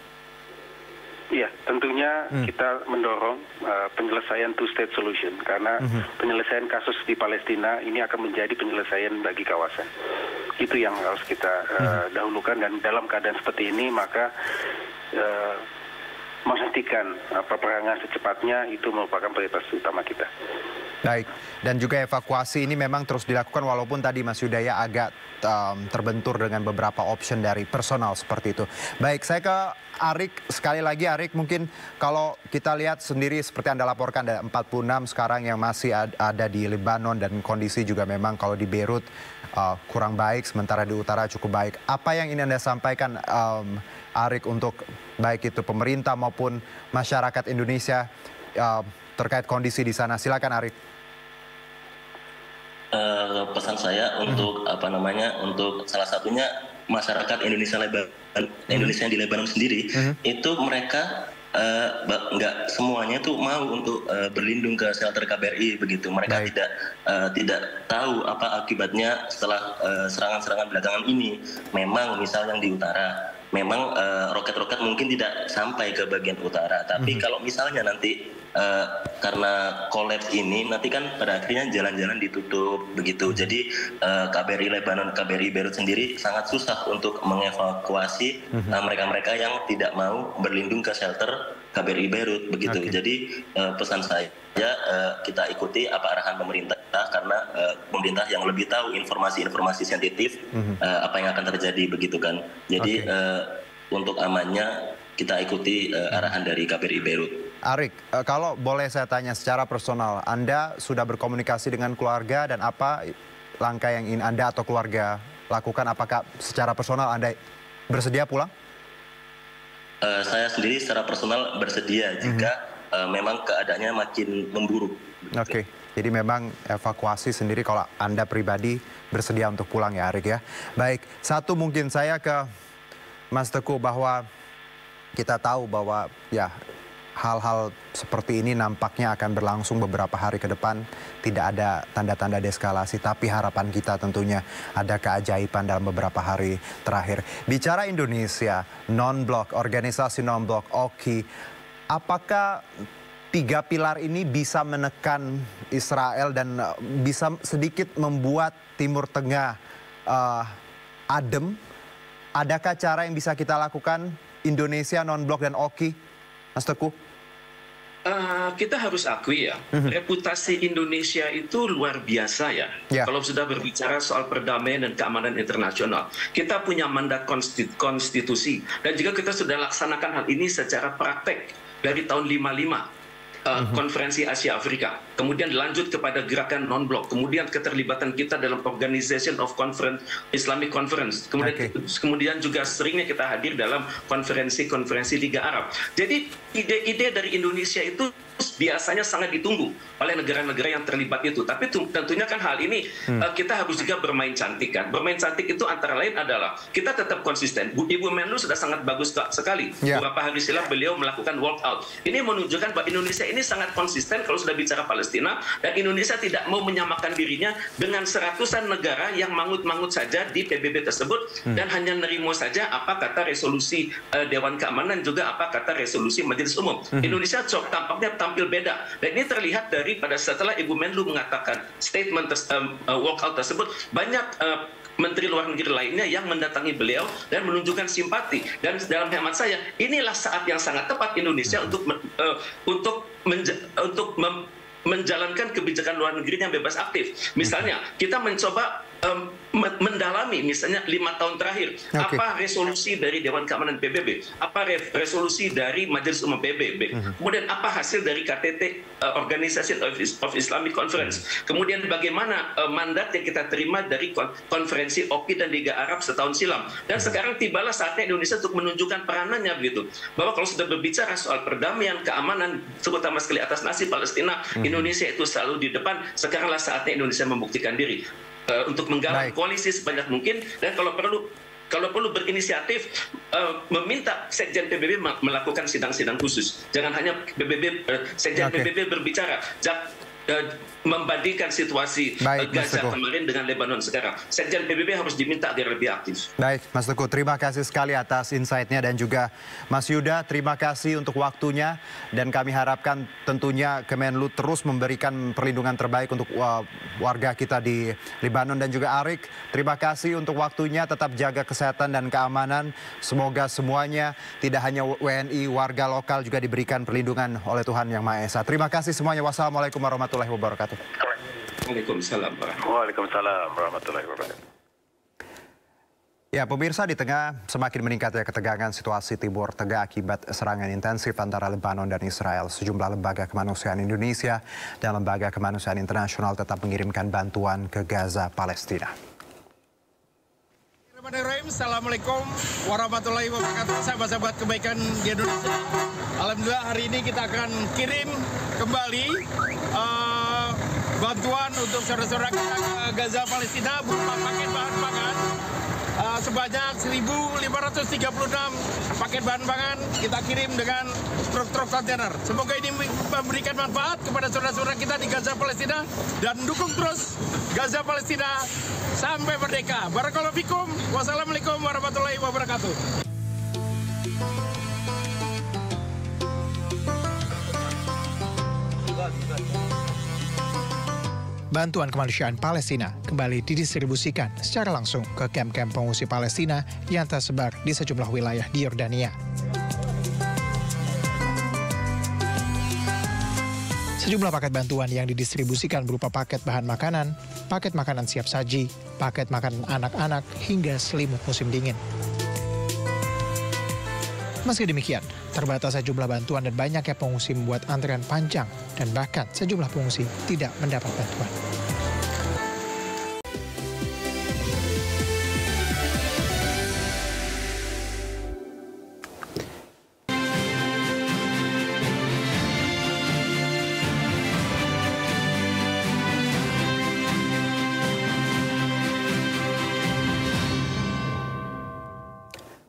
Speaker 9: Iya, tentunya kita mendorong uh, penyelesaian two-state solution. Karena penyelesaian kasus di Palestina ini akan menjadi penyelesaian bagi kawasan. Itu yang harus kita uh, dahulukan. Dan dalam keadaan seperti ini maka uh, menghentikan uh, peperangan secepatnya itu merupakan prioritas utama kita.
Speaker 1: Baik, dan juga evakuasi ini memang terus dilakukan walaupun tadi Mas Yudaya agak um, terbentur dengan beberapa option dari personal seperti itu. Baik, saya ke Arik sekali lagi Arik mungkin kalau kita lihat sendiri seperti Anda laporkan ada 46 sekarang yang masih ad- ada di Lebanon dan kondisi juga memang kalau di Beirut uh, kurang baik sementara di utara cukup baik. Apa yang ingin Anda sampaikan um, Arik untuk baik itu pemerintah maupun masyarakat Indonesia uh, terkait kondisi di sana? Silakan Arik.
Speaker 10: Eh, pesan saya untuk apa namanya untuk salah satunya masyarakat Indonesia Lebanon Indonesia yang di Lebanon sendiri itu mereka eh, nggak semuanya tuh mau untuk eh, berlindung ke shelter KBRI begitu. Mereka tidak eh, tidak tahu apa akibatnya setelah serangan-serangan belakangan ini. Memang misal yang di utara memang roket-roket mungkin tidak sampai ke bagian utara. Tapi kalau misalnya nanti eh, karena kolaps ini nanti kan pada akhirnya jalan-jalan ditutup begitu. Jadi eh, KBRI Lebanon KBRI Beirut sendiri sangat susah untuk mengevakuasi eh, mereka-mereka yang tidak mau berlindung ke shelter KBRI Beirut begitu. Jadi eh, pesan saya eh, kita ikuti apa arahan pemerintah karena eh, pemerintah yang lebih tahu informasi-informasi sensitif eh, apa yang akan terjadi begitu kan. Jadi eh, untuk amannya kita ikuti eh, arahan dari KBRI Beirut
Speaker 1: Arik, eh, kalau boleh saya tanya secara personal, Anda sudah berkomunikasi dengan keluarga dan apa langkah yang ingin Anda atau keluarga lakukan? Apakah secara personal Anda bersedia pulang?
Speaker 10: Eh, saya sendiri secara personal bersedia jika eh, memang keadaannya makin memburuk.
Speaker 1: Oke, Jadi memang evakuasi sendiri kalau Anda pribadi bersedia untuk pulang ya Arik ya. Baik, satu mungkin saya ke Mas Teguh bahwa kita tahu bahwa ya hal-hal seperti ini nampaknya akan berlangsung beberapa hari ke depan. Tidak ada tanda-tanda deskalasi, tapi harapan kita tentunya ada keajaiban dalam beberapa hari terakhir. Bicara Indonesia, non-blok, organisasi non-blok, OKI, apakah tiga pilar ini bisa menekan Israel dan uh, bisa sedikit membuat Timur Tengah uh, adem? Adakah cara yang bisa kita lakukan Indonesia non-blok dan OKI, Mas Teguh?
Speaker 11: Uh, kita harus akui ya, mm-hmm. reputasi Indonesia itu luar biasa ya. Yeah. Kalau sudah berbicara soal perdamaian dan keamanan internasional, kita punya mandat konstitusi dan juga kita sudah laksanakan hal ini secara praktek dari tahun 55 uh, konferensi Asia Afrika, kemudian lanjut kepada gerakan non blok, kemudian keterlibatan kita dalam Organization of Conference Islamic Conference, kemudian okay. kemudian juga seringnya kita hadir dalam konferensi-konferensi Liga Arab. Jadi ide-ide dari Indonesia itu biasanya sangat ditunggu oleh negara-negara yang terlibat itu. Tapi tentunya kan hal ini hmm. uh, kita harus juga bermain cantik kan. Bermain cantik itu antara lain adalah kita tetap konsisten. Ibu Menlu sudah sangat bagus sekali. Yeah. Beberapa hari silam beliau melakukan walkout. Ini menunjukkan bahwa Indonesia ini sangat konsisten kalau sudah bicara Palestina dan Indonesia tidak mau menyamakan dirinya dengan seratusan negara yang mangut-mangut saja di PBB tersebut hmm. dan hanya nerimo saja apa kata resolusi uh, Dewan Keamanan juga apa kata resolusi Majelis Umum. Hmm. Indonesia tampaknya tampil beda dan ini terlihat dari pada setelah Ibu Menlu mengatakan statement tes, um, uh, walkout tersebut banyak uh, menteri luar negeri lainnya yang mendatangi beliau dan menunjukkan simpati dan dalam hemat saya inilah saat yang sangat tepat Indonesia untuk uh, untuk untuk menjalankan kebijakan luar negeri yang bebas aktif. Misalnya kita mencoba um, mendalami misalnya lima tahun terakhir okay. apa resolusi dari Dewan Keamanan PBB, apa resolusi dari Majelis Umum PBB, uh mhm. -huh. kemudian apa hasil dari KTT uh, Organization of Islamic Conference, uh mhm. -huh. kemudian bagaimana uh, mandat yang kita terima dari konferensi OKI dan Liga Arab setahun silam, dan uh mhm. -huh. sekarang tibalah saatnya Indonesia untuk menunjukkan peranannya begitu, bahwa kalau sudah berbicara soal perdamaian, keamanan, terutama sekali atas nasib Palestina, uh -huh. Indonesia itu selalu di depan. Sekaranglah saatnya Indonesia membuktikan diri uh, untuk menggalang koalisi sebanyak mungkin dan kalau perlu kalau perlu berinisiatif uh, meminta Sekjen PBB melakukan sidang-sidang khusus. Jangan hanya PBB uh, eh, Sekjen okay. PBB berbicara. Jak, uh, membandingkan situasi Baik, Gaza kemarin dengan Lebanon sekarang. Sekjen PBB harus diminta agar lebih aktif.
Speaker 1: Baik, Mas Teguh, terima kasih sekali atas insight-nya dan juga Mas Yuda, terima kasih untuk waktunya dan kami harapkan tentunya Kemenlu terus memberikan perlindungan terbaik untuk warga kita di Lebanon dan juga Arik. Terima kasih untuk waktunya, tetap jaga kesehatan dan keamanan. Semoga semuanya tidak hanya WNI, warga lokal juga diberikan perlindungan oleh Tuhan Yang Maha Esa. Terima kasih semuanya. Wassalamualaikum warahmatullahi wabarakatuh wabarakatuh.
Speaker 11: Waalaikumsalam.
Speaker 9: Waalaikumsalam warahmatullahi wabarakatuh.
Speaker 1: Ya, pemirsa di tengah semakin meningkatnya ketegangan situasi Timur Tengah akibat serangan intensif antara Lebanon dan Israel, sejumlah lembaga kemanusiaan Indonesia dan lembaga kemanusiaan internasional tetap mengirimkan bantuan ke Gaza, Palestina.
Speaker 12: Assalamualaikum warahmatullahi wabarakatuh Sahabat-sahabat kebaikan di Indonesia Alhamdulillah hari ini kita akan kirim kembali uh, bantuan untuk saudara-saudara kita ke Gaza Palestina berupa paket bahan pangan uh, sebanyak 1.536 paket bahan pangan kita kirim dengan truk-truk kontainer. Semoga ini memberikan manfaat kepada saudara-saudara kita di Gaza Palestina dan dukung terus Gaza Palestina sampai merdeka. Barakallahu fikum. Wassalamualaikum warahmatullahi wabarakatuh.
Speaker 13: Bantuan kemanusiaan Palestina kembali didistribusikan secara langsung ke kamp-kamp pengungsi Palestina yang tersebar di sejumlah wilayah di Yordania. Sejumlah paket bantuan yang didistribusikan berupa paket bahan makanan, paket makanan siap saji, paket makanan anak-anak, hingga selimut musim dingin. Meski demikian, terbatasnya jumlah bantuan dan banyaknya pengungsi membuat antrian panjang dan bahkan sejumlah pengungsi tidak mendapat bantuan.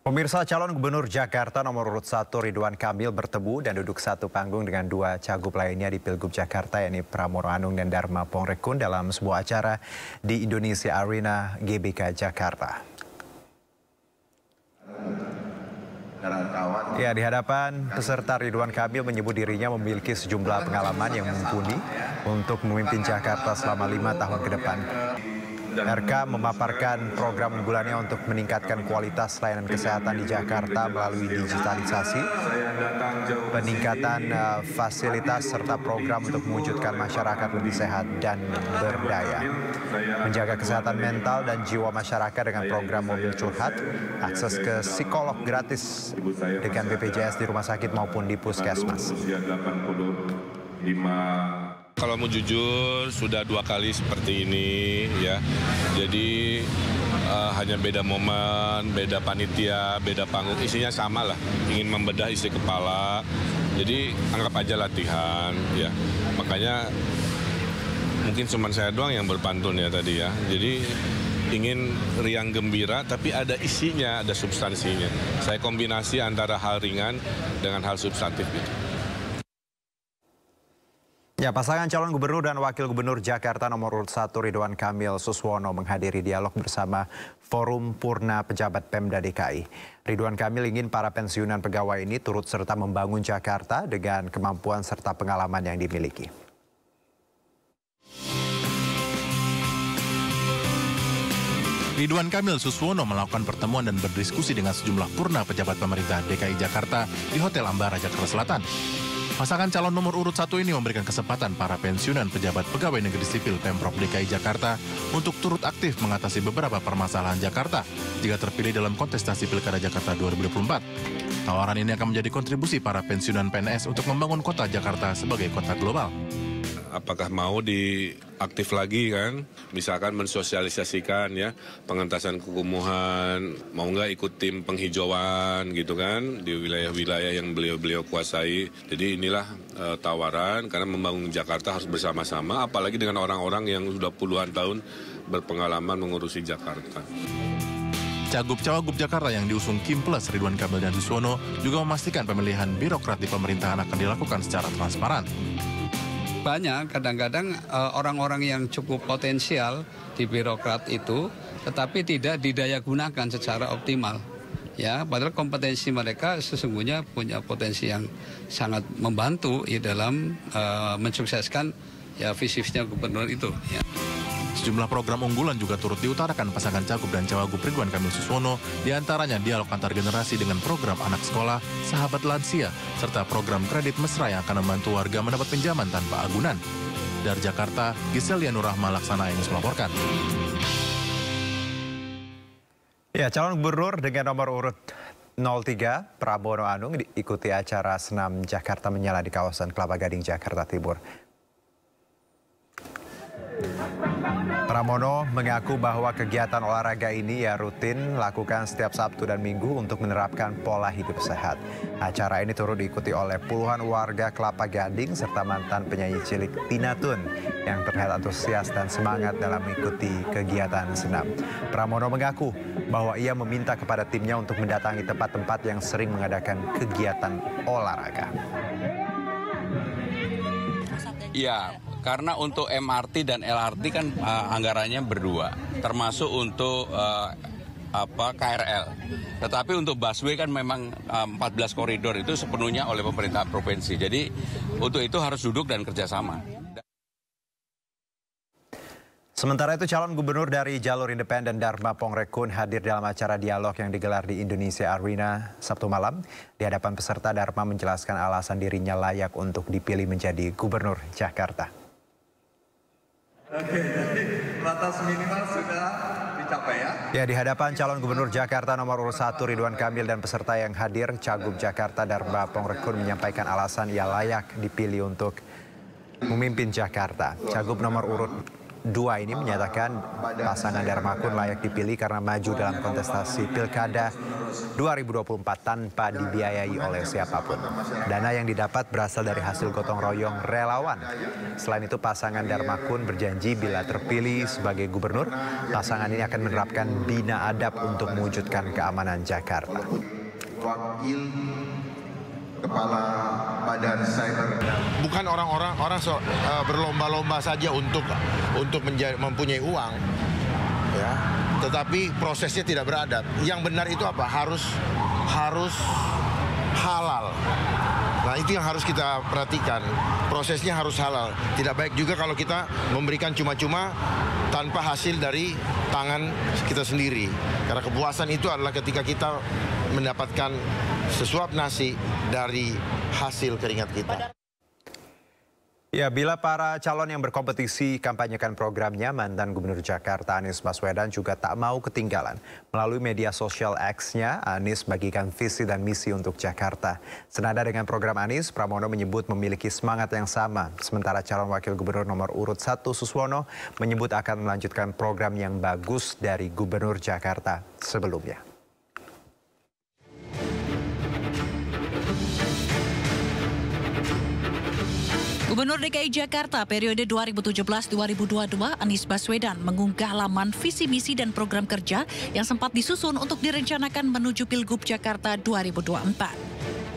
Speaker 1: Pemirsa calon gubernur Jakarta nomor urut 1 Ridwan Kamil bertemu dan duduk satu panggung dengan dua cagup lainnya di Pilgub Jakarta yakni Pramono Anung dan Dharma Pongrekun dalam sebuah acara di Indonesia Arena GBK Jakarta. Ya, di hadapan peserta Ridwan Kamil menyebut dirinya memiliki sejumlah pengalaman yang mumpuni untuk memimpin Jakarta selama lima tahun ke depan. RK memaparkan program unggulannya untuk meningkatkan kualitas layanan kesehatan di Jakarta melalui digitalisasi, peningkatan uh, fasilitas serta program untuk mewujudkan masyarakat lebih sehat dan berdaya. Menjaga kesehatan mental dan jiwa masyarakat dengan program mobil curhat, akses ke psikolog gratis dengan BPJS di rumah sakit maupun di puskesmas.
Speaker 14: Kalau mau jujur sudah dua kali seperti ini ya. Jadi uh, hanya beda momen, beda panitia, beda panggung. Isinya sama lah. Ingin membedah isi kepala. Jadi anggap aja latihan ya. Makanya mungkin cuma saya doang yang berpantun ya tadi ya. Jadi ingin riang gembira tapi ada isinya, ada substansinya. Saya kombinasi antara hal ringan dengan hal substantif gitu.
Speaker 1: Ya, pasangan calon gubernur dan wakil gubernur Jakarta nomor urut 1 Ridwan Kamil Suswono menghadiri dialog bersama Forum Purna Pejabat Pemda DKI. Ridwan Kamil ingin para pensiunan pegawai ini turut serta membangun Jakarta dengan kemampuan serta pengalaman yang dimiliki.
Speaker 15: Ridwan Kamil Suswono melakukan pertemuan dan berdiskusi dengan sejumlah purna pejabat pemerintah DKI Jakarta di Hotel Ambara, Jakarta Selatan. Pasangan calon nomor urut satu ini memberikan kesempatan para pensiunan pejabat pegawai negeri sipil Pemprov DKI Jakarta untuk turut aktif mengatasi beberapa permasalahan Jakarta jika terpilih dalam kontestasi Pilkada Jakarta 2024. Tawaran ini akan menjadi kontribusi para pensiunan PNS untuk membangun kota Jakarta sebagai kota global
Speaker 14: apakah mau diaktif lagi kan, misalkan mensosialisasikan ya pengentasan kekumuhan, mau nggak ikut tim penghijauan gitu kan di wilayah-wilayah yang beliau-beliau kuasai. Jadi inilah e, tawaran karena membangun Jakarta harus bersama-sama, apalagi dengan orang-orang yang sudah puluhan tahun berpengalaman mengurusi Jakarta.
Speaker 15: Cagup Cawagup Jakarta yang diusung Kim Plus Ridwan Kamil dan Susono juga memastikan pemilihan birokrat di pemerintahan akan dilakukan secara transparan
Speaker 16: banyak kadang-kadang uh, orang-orang yang cukup potensial di birokrat itu tetapi tidak didaya gunakan secara optimal ya padahal kompetensi mereka sesungguhnya punya potensi yang sangat membantu ya dalam uh, mensukseskan ya visi visinya gubernur itu ya.
Speaker 15: Sejumlah program unggulan juga turut diutarakan pasangan Cagup dan Cawagup Ridwan Kamil Suswono, di antaranya dialog antar generasi dengan program anak sekolah, sahabat lansia, serta program kredit mesra yang akan membantu warga mendapat pinjaman tanpa agunan. Dari Jakarta, Gisel Yanur Rahma Laksana yang melaporkan.
Speaker 1: Ya, calon gubernur dengan nomor urut 03 Prabowo Anung diikuti acara senam Jakarta menyala di kawasan Kelapa Gading, Jakarta Timur. Pramono mengaku bahwa kegiatan olahraga ini ia rutin lakukan setiap Sabtu dan Minggu untuk menerapkan pola hidup sehat. Acara ini turut diikuti oleh puluhan warga Kelapa Gading serta mantan penyanyi cilik Tina Tun yang terlihat antusias dan semangat dalam mengikuti kegiatan senam. Pramono mengaku bahwa ia meminta kepada timnya untuk mendatangi tempat-tempat yang sering mengadakan kegiatan olahraga.
Speaker 17: Ya, karena untuk MRT dan LRT kan uh, anggarannya berdua, termasuk untuk uh, apa KRL. Tetapi untuk busway kan memang uh, 14 koridor itu sepenuhnya oleh pemerintah provinsi. Jadi untuk itu harus duduk dan kerjasama.
Speaker 1: Sementara itu calon gubernur dari jalur independen Dharma Pongrekun hadir dalam acara dialog yang digelar di Indonesia Arena Sabtu malam. Di hadapan peserta Dharma menjelaskan alasan dirinya layak untuk dipilih menjadi gubernur Jakarta.
Speaker 18: Oke, batas minimal sudah dicapai ya.
Speaker 1: Ya, di hadapan calon gubernur Jakarta nomor urut 1 Ridwan Kamil dan peserta yang hadir, Cagup Jakarta Darba Pongrekun menyampaikan alasan ia layak dipilih untuk memimpin Jakarta. Cagup nomor urut dua ini menyatakan pasangan Darmakun layak dipilih karena maju dalam kontestasi Pilkada 2024 tanpa dibiayai oleh siapa pun. Dana yang didapat berasal dari hasil gotong royong relawan. Selain itu pasangan Darmakun berjanji bila terpilih sebagai gubernur, pasangan ini akan menerapkan bina adab untuk mewujudkan keamanan Jakarta.
Speaker 19: Kepala Badan Cyber.
Speaker 20: Bukan orang-orang orang so, uh, berlomba-lomba saja untuk untuk mempunyai uang, ya. Tetapi prosesnya tidak beradab. Yang benar itu apa? Harus harus halal. Nah itu yang harus kita perhatikan. Prosesnya harus halal. Tidak baik juga kalau kita memberikan cuma-cuma tanpa hasil dari tangan kita sendiri. Karena kepuasan itu adalah ketika kita mendapatkan sesuap nasi dari hasil keringat kita.
Speaker 1: Ya, bila para calon yang berkompetisi kampanyekan programnya, mantan Gubernur Jakarta Anies Baswedan juga tak mau ketinggalan. Melalui media sosial X-nya, Anies bagikan visi dan misi untuk Jakarta. Senada dengan program Anies, Pramono menyebut memiliki semangat yang sama. Sementara calon wakil gubernur nomor urut 1 Suswono menyebut akan melanjutkan program yang bagus dari Gubernur Jakarta sebelumnya.
Speaker 21: Gubernur DKI Jakarta periode 2017-2022 Anies Baswedan mengunggah laman visi misi dan program kerja yang sempat disusun untuk direncanakan menuju Pilgub Jakarta 2024.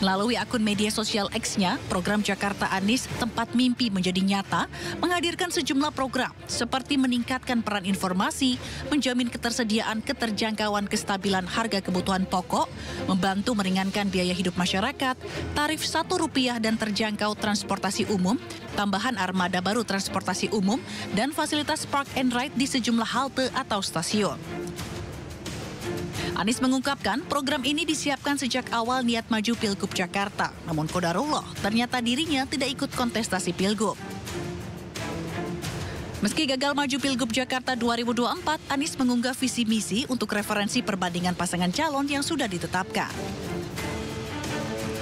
Speaker 21: Melalui akun media sosial X-nya, program Jakarta Anies Tempat Mimpi Menjadi Nyata menghadirkan sejumlah program seperti meningkatkan peran informasi, menjamin ketersediaan keterjangkauan kestabilan harga kebutuhan pokok, membantu meringankan biaya hidup masyarakat, tarif satu rupiah dan terjangkau transportasi umum, tambahan armada baru transportasi umum, dan fasilitas park and ride di sejumlah halte atau stasiun. Anies mengungkapkan program ini disiapkan sejak awal niat maju Pilgub Jakarta. Namun kodarullah, ternyata dirinya tidak ikut kontestasi Pilgub. Meski gagal maju Pilgub Jakarta 2024, Anies mengunggah visi misi untuk referensi perbandingan pasangan calon yang sudah ditetapkan.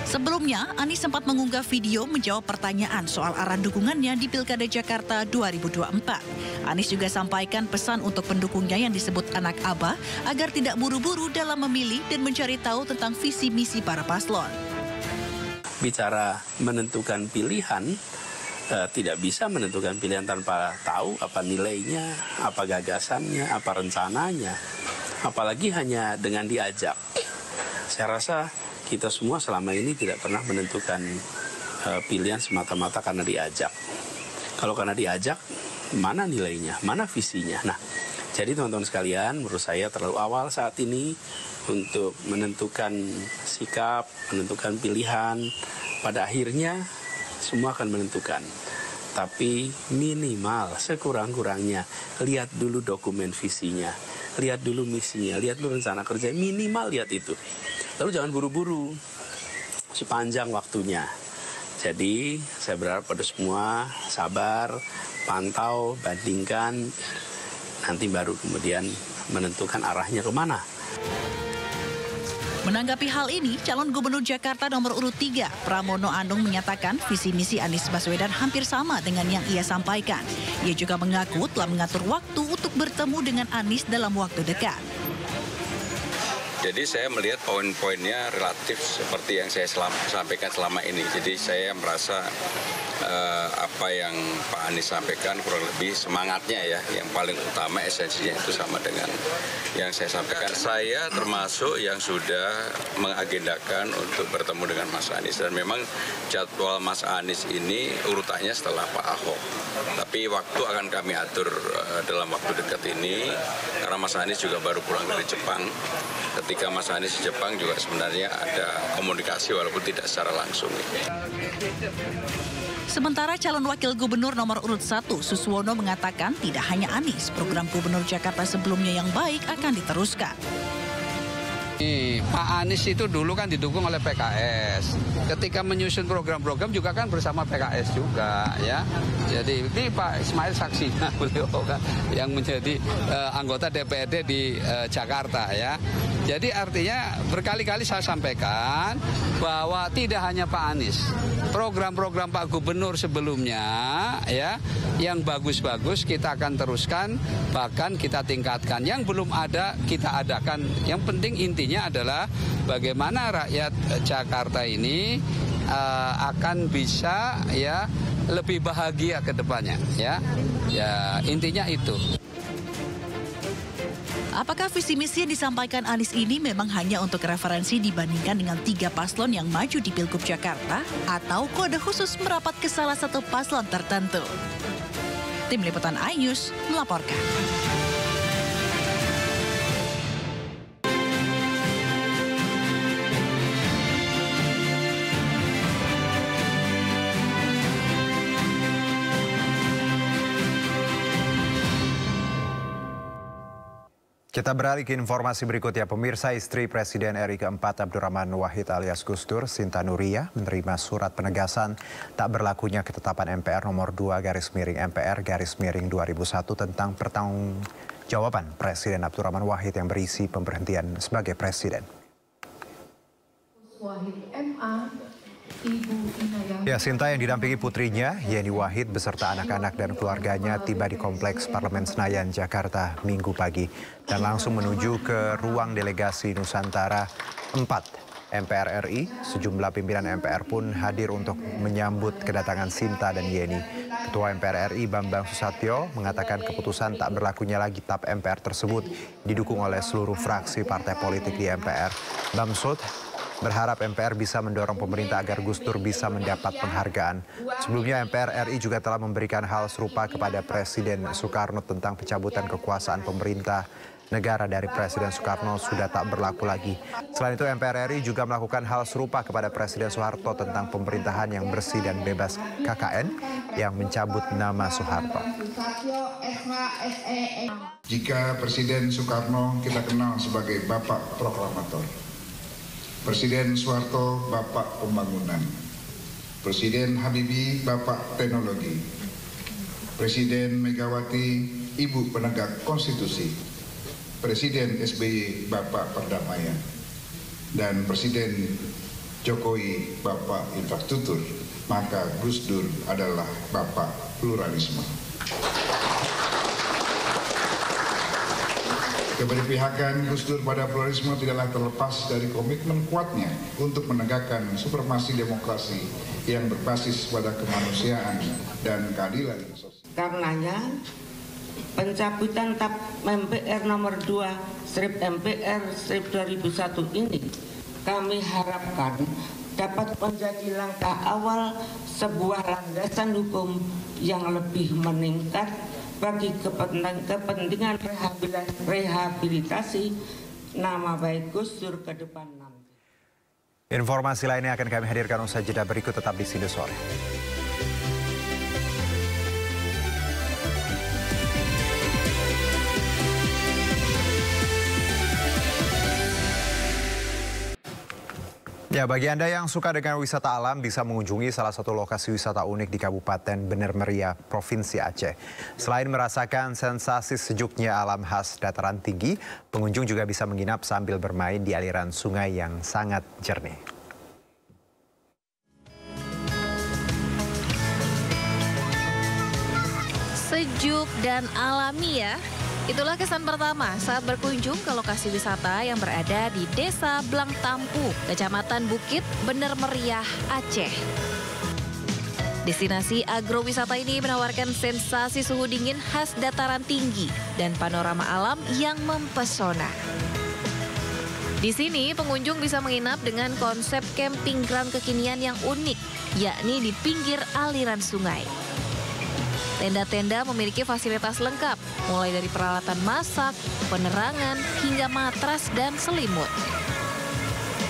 Speaker 21: Sebelumnya, Anies sempat mengunggah video menjawab pertanyaan soal arah dukungannya di Pilkada Jakarta 2024. Anies juga sampaikan pesan untuk pendukungnya yang disebut anak abah agar tidak buru-buru dalam memilih dan mencari tahu tentang visi misi para paslon.
Speaker 22: Bicara menentukan pilihan, uh, tidak bisa menentukan pilihan tanpa tahu apa nilainya, apa gagasannya, apa rencananya. Apalagi hanya dengan diajak. Saya rasa kita semua selama ini tidak pernah menentukan uh, pilihan semata-mata karena diajak. Kalau karena diajak, mana nilainya, mana visinya. Nah, jadi teman-teman sekalian, menurut saya terlalu awal saat ini untuk menentukan sikap, menentukan pilihan. Pada akhirnya semua akan menentukan. Tapi minimal sekurang-kurangnya lihat dulu dokumen visinya, lihat dulu misinya, lihat dulu rencana kerja, minimal lihat itu. Lalu jangan buru-buru, sepanjang waktunya. Jadi saya berharap pada semua sabar, pantau, bandingkan, nanti baru kemudian menentukan arahnya ke mana.
Speaker 21: Menanggapi hal ini, calon gubernur Jakarta nomor urut 3, Pramono Anung menyatakan visi misi Anies Baswedan hampir sama dengan yang ia sampaikan. Ia juga mengaku telah mengatur waktu untuk bertemu dengan Anies dalam waktu dekat.
Speaker 17: Jadi saya melihat poin-poinnya relatif seperti yang saya selama, sampaikan selama ini. Jadi saya merasa uh, apa yang Pak Anies sampaikan kurang lebih semangatnya ya, yang paling utama esensinya itu sama dengan yang saya sampaikan. Saya termasuk yang sudah mengagendakan untuk bertemu dengan Mas Anies dan memang jadwal Mas Anies ini urutannya setelah Pak Ahok. Tapi waktu akan kami atur uh, dalam waktu dekat ini karena Mas Anies juga baru pulang dari Jepang ketika Mas Anies di Jepang juga sebenarnya ada komunikasi walaupun tidak secara langsung.
Speaker 21: Sementara calon wakil gubernur nomor urut 1 Suswono mengatakan tidak hanya Anies, program gubernur Jakarta sebelumnya yang baik akan diteruskan.
Speaker 16: Pak Anies itu dulu kan didukung oleh PKS. Ketika menyusun program-program juga kan bersama PKS juga ya. Jadi ini Pak Ismail saksinya *laughs* beliau kan yang menjadi uh, anggota DPRD di uh, Jakarta ya. Jadi artinya berkali-kali saya sampaikan bahwa tidak hanya Pak Anies, program-program Pak Gubernur sebelumnya ya Yang bagus-bagus kita akan teruskan, bahkan kita tingkatkan. Yang belum ada kita adakan. Yang penting intinya adalah bagaimana rakyat Jakarta ini uh, akan bisa ya lebih bahagia ke depannya ya. Ya intinya itu.
Speaker 23: Apakah visi misi yang disampaikan Anies ini memang hanya untuk referensi dibandingkan dengan tiga paslon yang maju di Pilgub Jakarta? Atau kode khusus merapat ke salah satu paslon tertentu? Tim Liputan iNews melaporkan.
Speaker 1: Kita beralih ke informasi berikutnya. Pemirsa istri Presiden RI keempat Abdurrahman Wahid alias Gusdur, Sinta Nuria, menerima surat penegasan tak berlakunya ketetapan MPR nomor 2 garis miring MPR garis miring 2001 tentang pertanggungjawaban Presiden Abdurrahman Wahid yang berisi pemberhentian sebagai Presiden. Wahid MA Ya, Sinta yang didampingi putrinya, Yeni Wahid beserta anak-anak dan keluarganya tiba di Kompleks Parlemen Senayan, Jakarta, Minggu pagi. Dan langsung menuju ke ruang delegasi Nusantara 4 MPR RI. Sejumlah pimpinan MPR pun hadir untuk menyambut kedatangan Sinta dan Yeni. Ketua MPR RI Bambang Susatyo mengatakan keputusan tak berlakunya lagi TAP MPR tersebut didukung oleh seluruh fraksi partai politik di MPR. Bamsud berharap MPR bisa mendorong pemerintah agar Gus Dur bisa mendapat penghargaan. Sebelumnya MPR RI juga telah memberikan hal serupa kepada Presiden Soekarno tentang pencabutan kekuasaan pemerintah negara dari Presiden Soekarno sudah tak berlaku lagi. Selain itu MPR RI juga melakukan hal serupa kepada Presiden Soeharto tentang pemerintahan yang bersih dan bebas KKN yang mencabut nama Soeharto.
Speaker 24: Jika Presiden Soekarno kita kenal sebagai Bapak Proklamator, Presiden Soeharto Bapak Pembangunan, Presiden Habibie Bapak Teknologi, Presiden Megawati Ibu Penegak Konstitusi, Presiden SBY Bapak Perdamaian, dan Presiden Jokowi Bapak Infrastruktur, maka Gus Dur adalah Bapak Pluralisme. Keberpihakan Gus Dur pada pluralisme tidaklah terlepas dari komitmen kuatnya untuk menegakkan supremasi demokrasi yang berbasis pada kemanusiaan dan keadilan sosial.
Speaker 25: Karenanya, pencabutan TAP MPR nomor 2 strip MPR strip 2001 ini kami harapkan dapat menjadi langkah awal sebuah landasan hukum yang lebih meningkat bagi kepentingan rehabilitasi nama baik Gus Dur ke depan nanti.
Speaker 1: Informasi lainnya akan kami hadirkan usai jeda berikut tetap di sini sore. Ya, bagi Anda yang suka dengan wisata alam bisa mengunjungi salah satu lokasi wisata unik di Kabupaten Bener Meriah, Provinsi Aceh. Selain merasakan sensasi sejuknya alam khas dataran tinggi, pengunjung juga bisa menginap sambil bermain di aliran sungai yang sangat jernih.
Speaker 23: Sejuk dan alami ya, Itulah kesan pertama saat berkunjung ke lokasi wisata yang berada di Desa Blang Tampu, Kecamatan Bukit, Bener Meriah, Aceh. Destinasi agrowisata ini menawarkan sensasi suhu dingin khas dataran tinggi dan panorama alam yang mempesona. Di sini pengunjung bisa menginap dengan konsep camping ground kekinian yang unik, yakni di pinggir aliran sungai. Tenda-tenda memiliki fasilitas lengkap, mulai dari peralatan masak, penerangan, hingga matras dan selimut.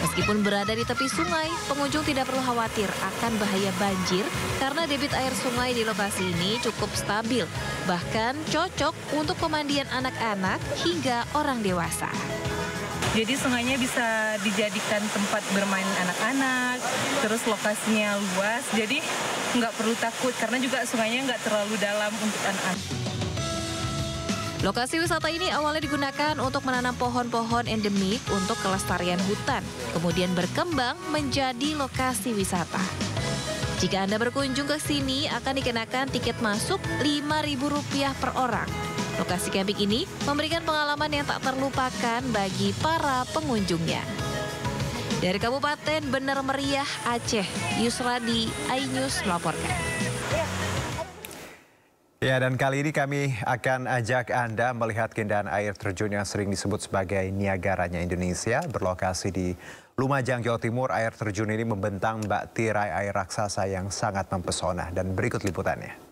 Speaker 23: Meskipun berada di tepi sungai, pengunjung tidak perlu khawatir akan bahaya banjir karena debit air sungai di lokasi ini cukup stabil, bahkan cocok untuk pemandian anak-anak hingga orang dewasa.
Speaker 26: Jadi sungainya bisa dijadikan tempat bermain anak-anak, terus lokasinya luas, jadi nggak perlu takut karena juga sungainya nggak terlalu dalam untuk anak-anak.
Speaker 23: Lokasi wisata ini awalnya digunakan untuk menanam pohon-pohon endemik untuk kelestarian hutan, kemudian berkembang menjadi lokasi wisata. Jika Anda berkunjung ke sini akan dikenakan tiket masuk Rp5.000 per orang. Lokasi camping ini memberikan pengalaman yang tak terlupakan bagi para pengunjungnya. Dari Kabupaten Bener Meriah, Aceh, Yusradi, Ainews melaporkan.
Speaker 1: Ya, dan kali ini kami akan ajak Anda melihat keindahan air terjun yang sering disebut sebagai Niagaranya Indonesia, berlokasi di Lumajang, Jawa Timur. Air terjun ini membentang bak tirai air raksasa yang sangat mempesona. Dan berikut liputannya.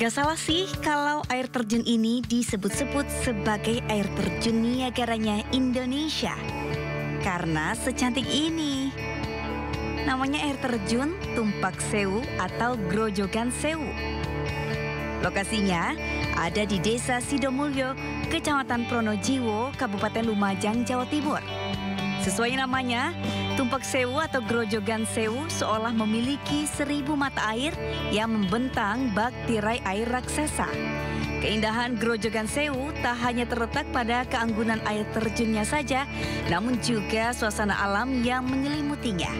Speaker 6: Gak salah sih kalau air terjun ini disebut-sebut sebagai air terjun Niagaranya Indonesia. Karena secantik ini. Namanya air terjun Tumpak Sewu atau Grojogan Sewu. Lokasinya ada di Desa Sidomulyo, Kecamatan Pronojiwo, Kabupaten Lumajang, Jawa Timur. Sesuai namanya, Tumpak Sewu atau Grojogan Sewu seolah memiliki seribu mata air yang membentang bak tirai air raksasa. Keindahan Grojogan Sewu tak hanya terletak pada keanggunan air terjunnya saja, namun juga suasana alam yang menyelimutinya.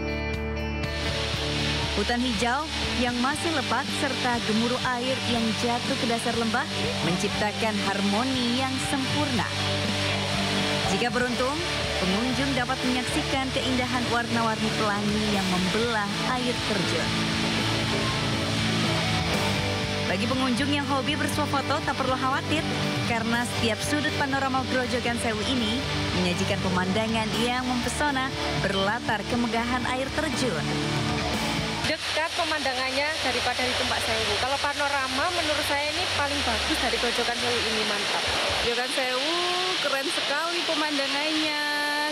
Speaker 6: Hutan hijau yang masih lebat serta gemuruh air yang jatuh ke dasar lembah menciptakan harmoni yang sempurna. Jika beruntung, pengunjung dapat menyaksikan keindahan warna-warni pelangi yang membelah air terjun. Bagi pengunjung yang hobi bersuah foto tak perlu khawatir karena setiap sudut panorama Grojogan Sewu ini menyajikan pemandangan yang mempesona berlatar kemegahan air terjun
Speaker 26: dekat pemandangannya daripada di tempat sewu. Kalau panorama menurut saya ini paling bagus dari Grojogan Sewu ini mantap.
Speaker 27: Grojogan Sewu keren sekali pemandangannya.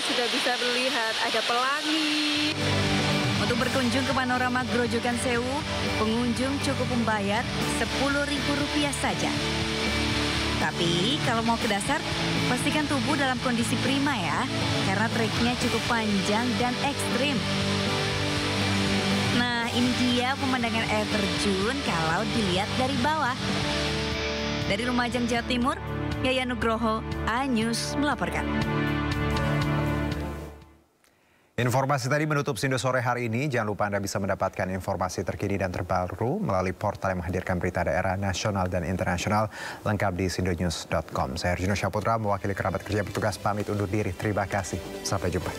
Speaker 27: Sudah bisa melihat ada pelangi.
Speaker 6: Untuk berkunjung ke panorama Grojogan Sewu, pengunjung cukup membayar Rp10.000 saja. Tapi kalau mau ke dasar, pastikan tubuh dalam kondisi prima ya, karena treknya cukup panjang dan ekstrim. Nah, ini dia pemandangan air terjun kalau dilihat dari bawah. Dari Lumajang, Jawa Timur, Yaya Nugroho, A-News melaporkan.
Speaker 1: Informasi tadi menutup Sindo sore hari ini. Jangan lupa Anda bisa mendapatkan informasi terkini dan terbaru melalui portal yang menghadirkan berita daerah nasional dan internasional lengkap di sindonews.com. Saya Arjuna Syaputra mewakili kerabat kerja petugas pamit undur diri. Terima kasih. Sampai jumpa.